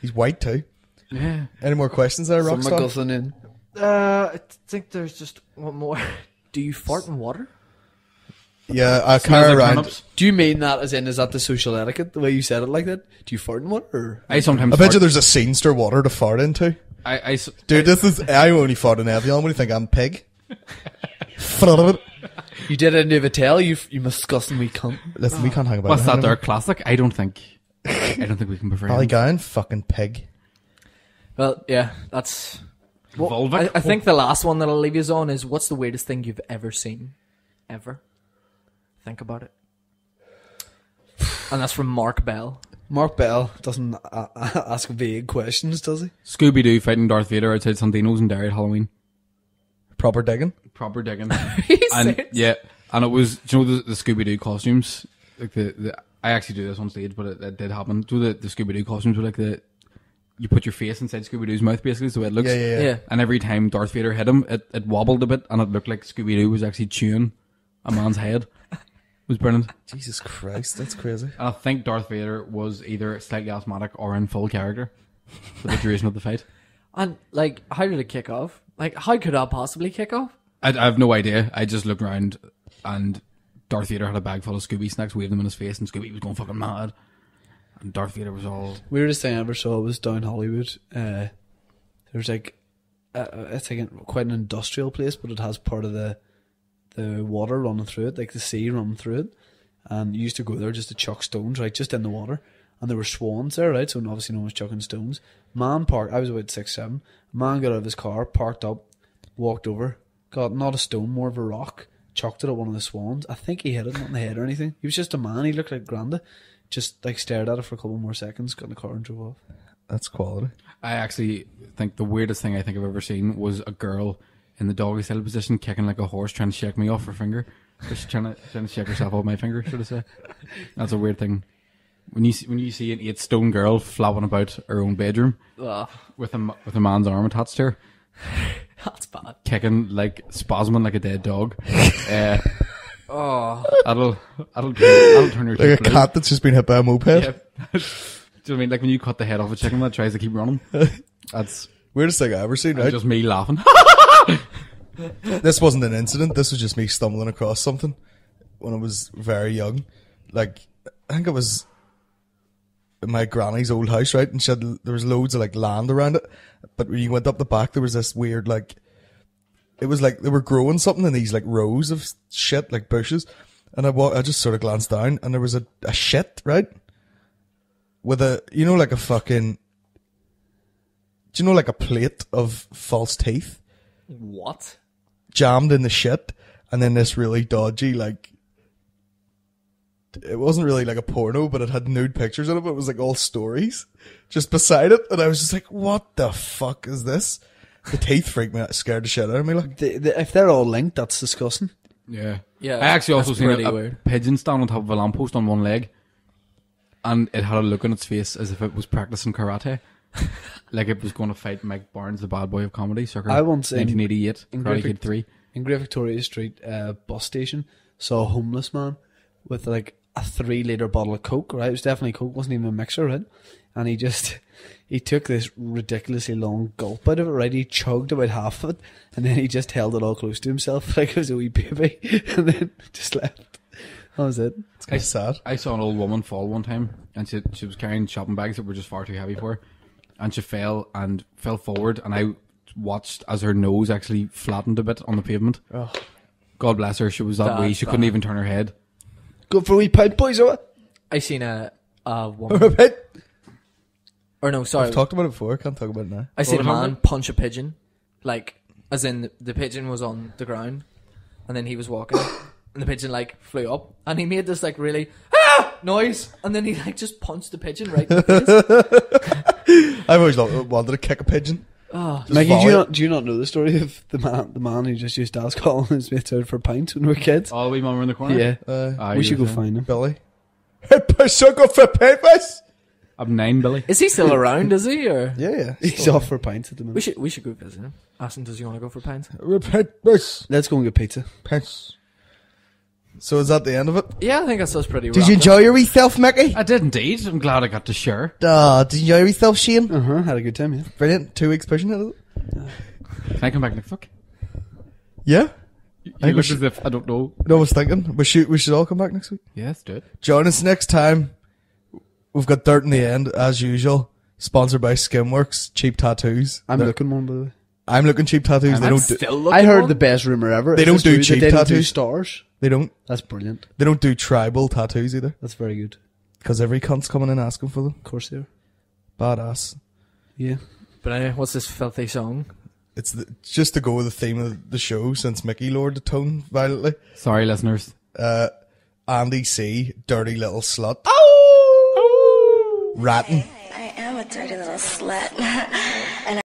He's white too. Yeah. Any more questions there, Some Rockstar? McGuffin in. Uh, I think there's just one more. Do you fart in water? Yeah, I Smells carry like around. turnips. Do you mean that as in, is that the social etiquette, the way you said it like that? Do you fart in water? Or? I sometimes. I bet fart. you there's a sinister water to fart into. I, I s- Dude, this is I only fart in Evian. What do you think? I'm pig. You did it in Novotel, you, you disgusting wee cunt. Listen, we can't hang about. What's it that anymore. there? Classic? I don't think. I don't think we can prefer. him. Ballygowan, fucking pig. Well, yeah, that's. Well, I, I think the last one that I'll leave you on is what's the weirdest thing you've ever seen? Ever? Think about it. And that's from Mark Bell. Mark Bell doesn't uh, ask vague questions, does he? Scooby Doo fighting Darth Vader outside Santino's and Derry at Halloween. Proper digging. Proper digging. He and says- yeah, and it was do you know the, the Scooby Doo costumes. Like the, the I actually do this on stage, but it, it did happen. Do the the Scooby Doo costumes were like the you put your face inside Scooby Doo's mouth, basically, so it looks. Yeah, yeah, yeah. Yeah. And every time Darth Vader hit him, it, it wobbled a bit, and it looked like Scooby Doo was actually chewing a man's head. It was brilliant. Jesus Christ, that's crazy. And I think Darth Vader was either slightly asthmatic or in full character for the duration of the fight. And, like, how did it kick off? Like, how could that possibly kick off? I, I have no idea. I just looked around, and Darth Vader had a bag full of Scooby snacks, waved them in his face, and Scooby was going fucking mad. And Darth Vader was all Weirdest thing I ever saw was down Holywood. Uh, there's like, uh, it's like quite an industrial place, but it has part of the the water running through it, like the sea running through it. And you used to go there just to chuck stones, right, just in the water. And there were swans there, right? So obviously no one was chucking stones. Man parked. I was about six, seven. Man got out of his car, parked up, walked over, got not a stone, more of a rock, chucked it at one of the swans. I think he hit it, not in the head or anything. He was just a man. He looked like Granda. Just like stared at it for a couple more seconds, got in the car and drove off. That's quality. I actually think the weirdest thing I think I've ever seen was a girl in the doggy style position kicking like a horse trying to shake me off her finger. Just trying to trying to shake herself off my finger, should I say. That's a weird thing. When you see, when you see an eight stone girl flopping about her own bedroom Ugh, with a with a man's arm attached to her, that's bad. kicking like spasming like a dead dog, uh, Oh, that'll that'll turn, that'll turn your Like a teeth blue. cat that's just been hit by a moped. Yeah. Do you know what I mean? Like when you cut the head off a chicken that tries to keep running. That's Weirdest thing I've ever seen, right? just me laughing. this wasn't an incident. This was just me stumbling across something when I was very young. Like, I think it was in my granny's old house, right? And she had, there was loads of like land around it. But when you went up the back, there was this weird, like, it was like they were growing something in these like rows of shit, like bushes. And I wa- I just sort of glanced down and there was a, a shit, right? With a, you know, like a fucking, do you know, like a plate of false teeth? What? jammed in the shit, and then this really dodgy like. It wasn't really like a porno, but it had nude pictures in it. But it was like all stories, just beside it, and I was just like, "What the fuck is this?" The teeth freaked me out, scared the shit out of me. Like, The, the, if they're all linked, that's disgusting. Yeah. Yeah, I actually also that's seen a, a weird. pigeon stand on top of a lamppost on one leg, and it had a look on its face as if it was practicing karate, like it was going to fight Mike Barnes, the bad boy of comedy, circa I once in- 1988, in Great Kid Three. In Great Victoria Street uh, bus station, saw a homeless man with like a three liter bottle of Coke. Right, it was definitely Coke, wasn't even a mixer, right? And he just he took this ridiculously long gulp out of it. Right, he chugged about half of it, and then he just held it all close to himself like it was a wee baby, and then just left. That was it. it's kind of sad. I saw an old woman fall one time, and she she was carrying shopping bags that were just far too heavy for her, and she fell and fell forward, and I watched as her nose actually flattened a bit on the pavement. God bless her, she was that That's way she couldn't even turn her head. Go for a wee pint, boys, or what? I seen a a woman, Repeat. or no, sorry, I've talked about it before. Can't talk about it now. I seen a What man punch a pigeon, like as in the, the pigeon was on the ground, and then he was walking, and the pigeon like flew up, and he made this like really ah noise, and then he like just punched the pigeon right in the face. I've always loved, wanted to kick a pigeon. Oh, Just Maggie, do you not do you not know the story of the man the man who just used alcohol and his mates out for pints when we were kids? All the way mum in the corner. yeah, Uh, Ah, we should go were find him. Billy. Hey, push sugar for papers. I'm nine, Billy. is he still around? Is he or? Yeah, yeah. He's off for pints at the moment. We should we should go visit him. Ask him, does he want to go for pints? Repeat this. Let's go and get pizza. Pence. So is that the end of it? Yeah, I think that's us pretty. Did you enjoy your yourself, Mickey? I did indeed. I'm glad I got to share. Ah, did you enjoy yourself, Shane? Uh huh. Had a good time. Yeah. Brilliant. Two weeks pushing it. Can I come back next week? Yeah. You I look wish- as if I don't know. No, I was thinking we should we should all come back next week. Yes, do it. Join us next time. We've got dirt in the end as usual. Sponsored by Skinworks, cheap tattoos. I'm They're- looking one by the way. I'm looking cheap tattoos. they I'm don't. Do, still looking I heard on. the best rumor ever. They Is don't this do true that cheap they don't do tattoos. stars. They don't. That's brilliant. They don't do tribal tattoos either. That's very good. Because every cunt's coming in asking for them. Of course they are. Badass. Yeah. But anyway, what's this filthy song? It's the, just to go with the theme of the show since Mickey lowered the tone violently. Sorry, listeners. Uh, Andy C, dirty little slut. Oh, Ratting. I am a dirty little slut.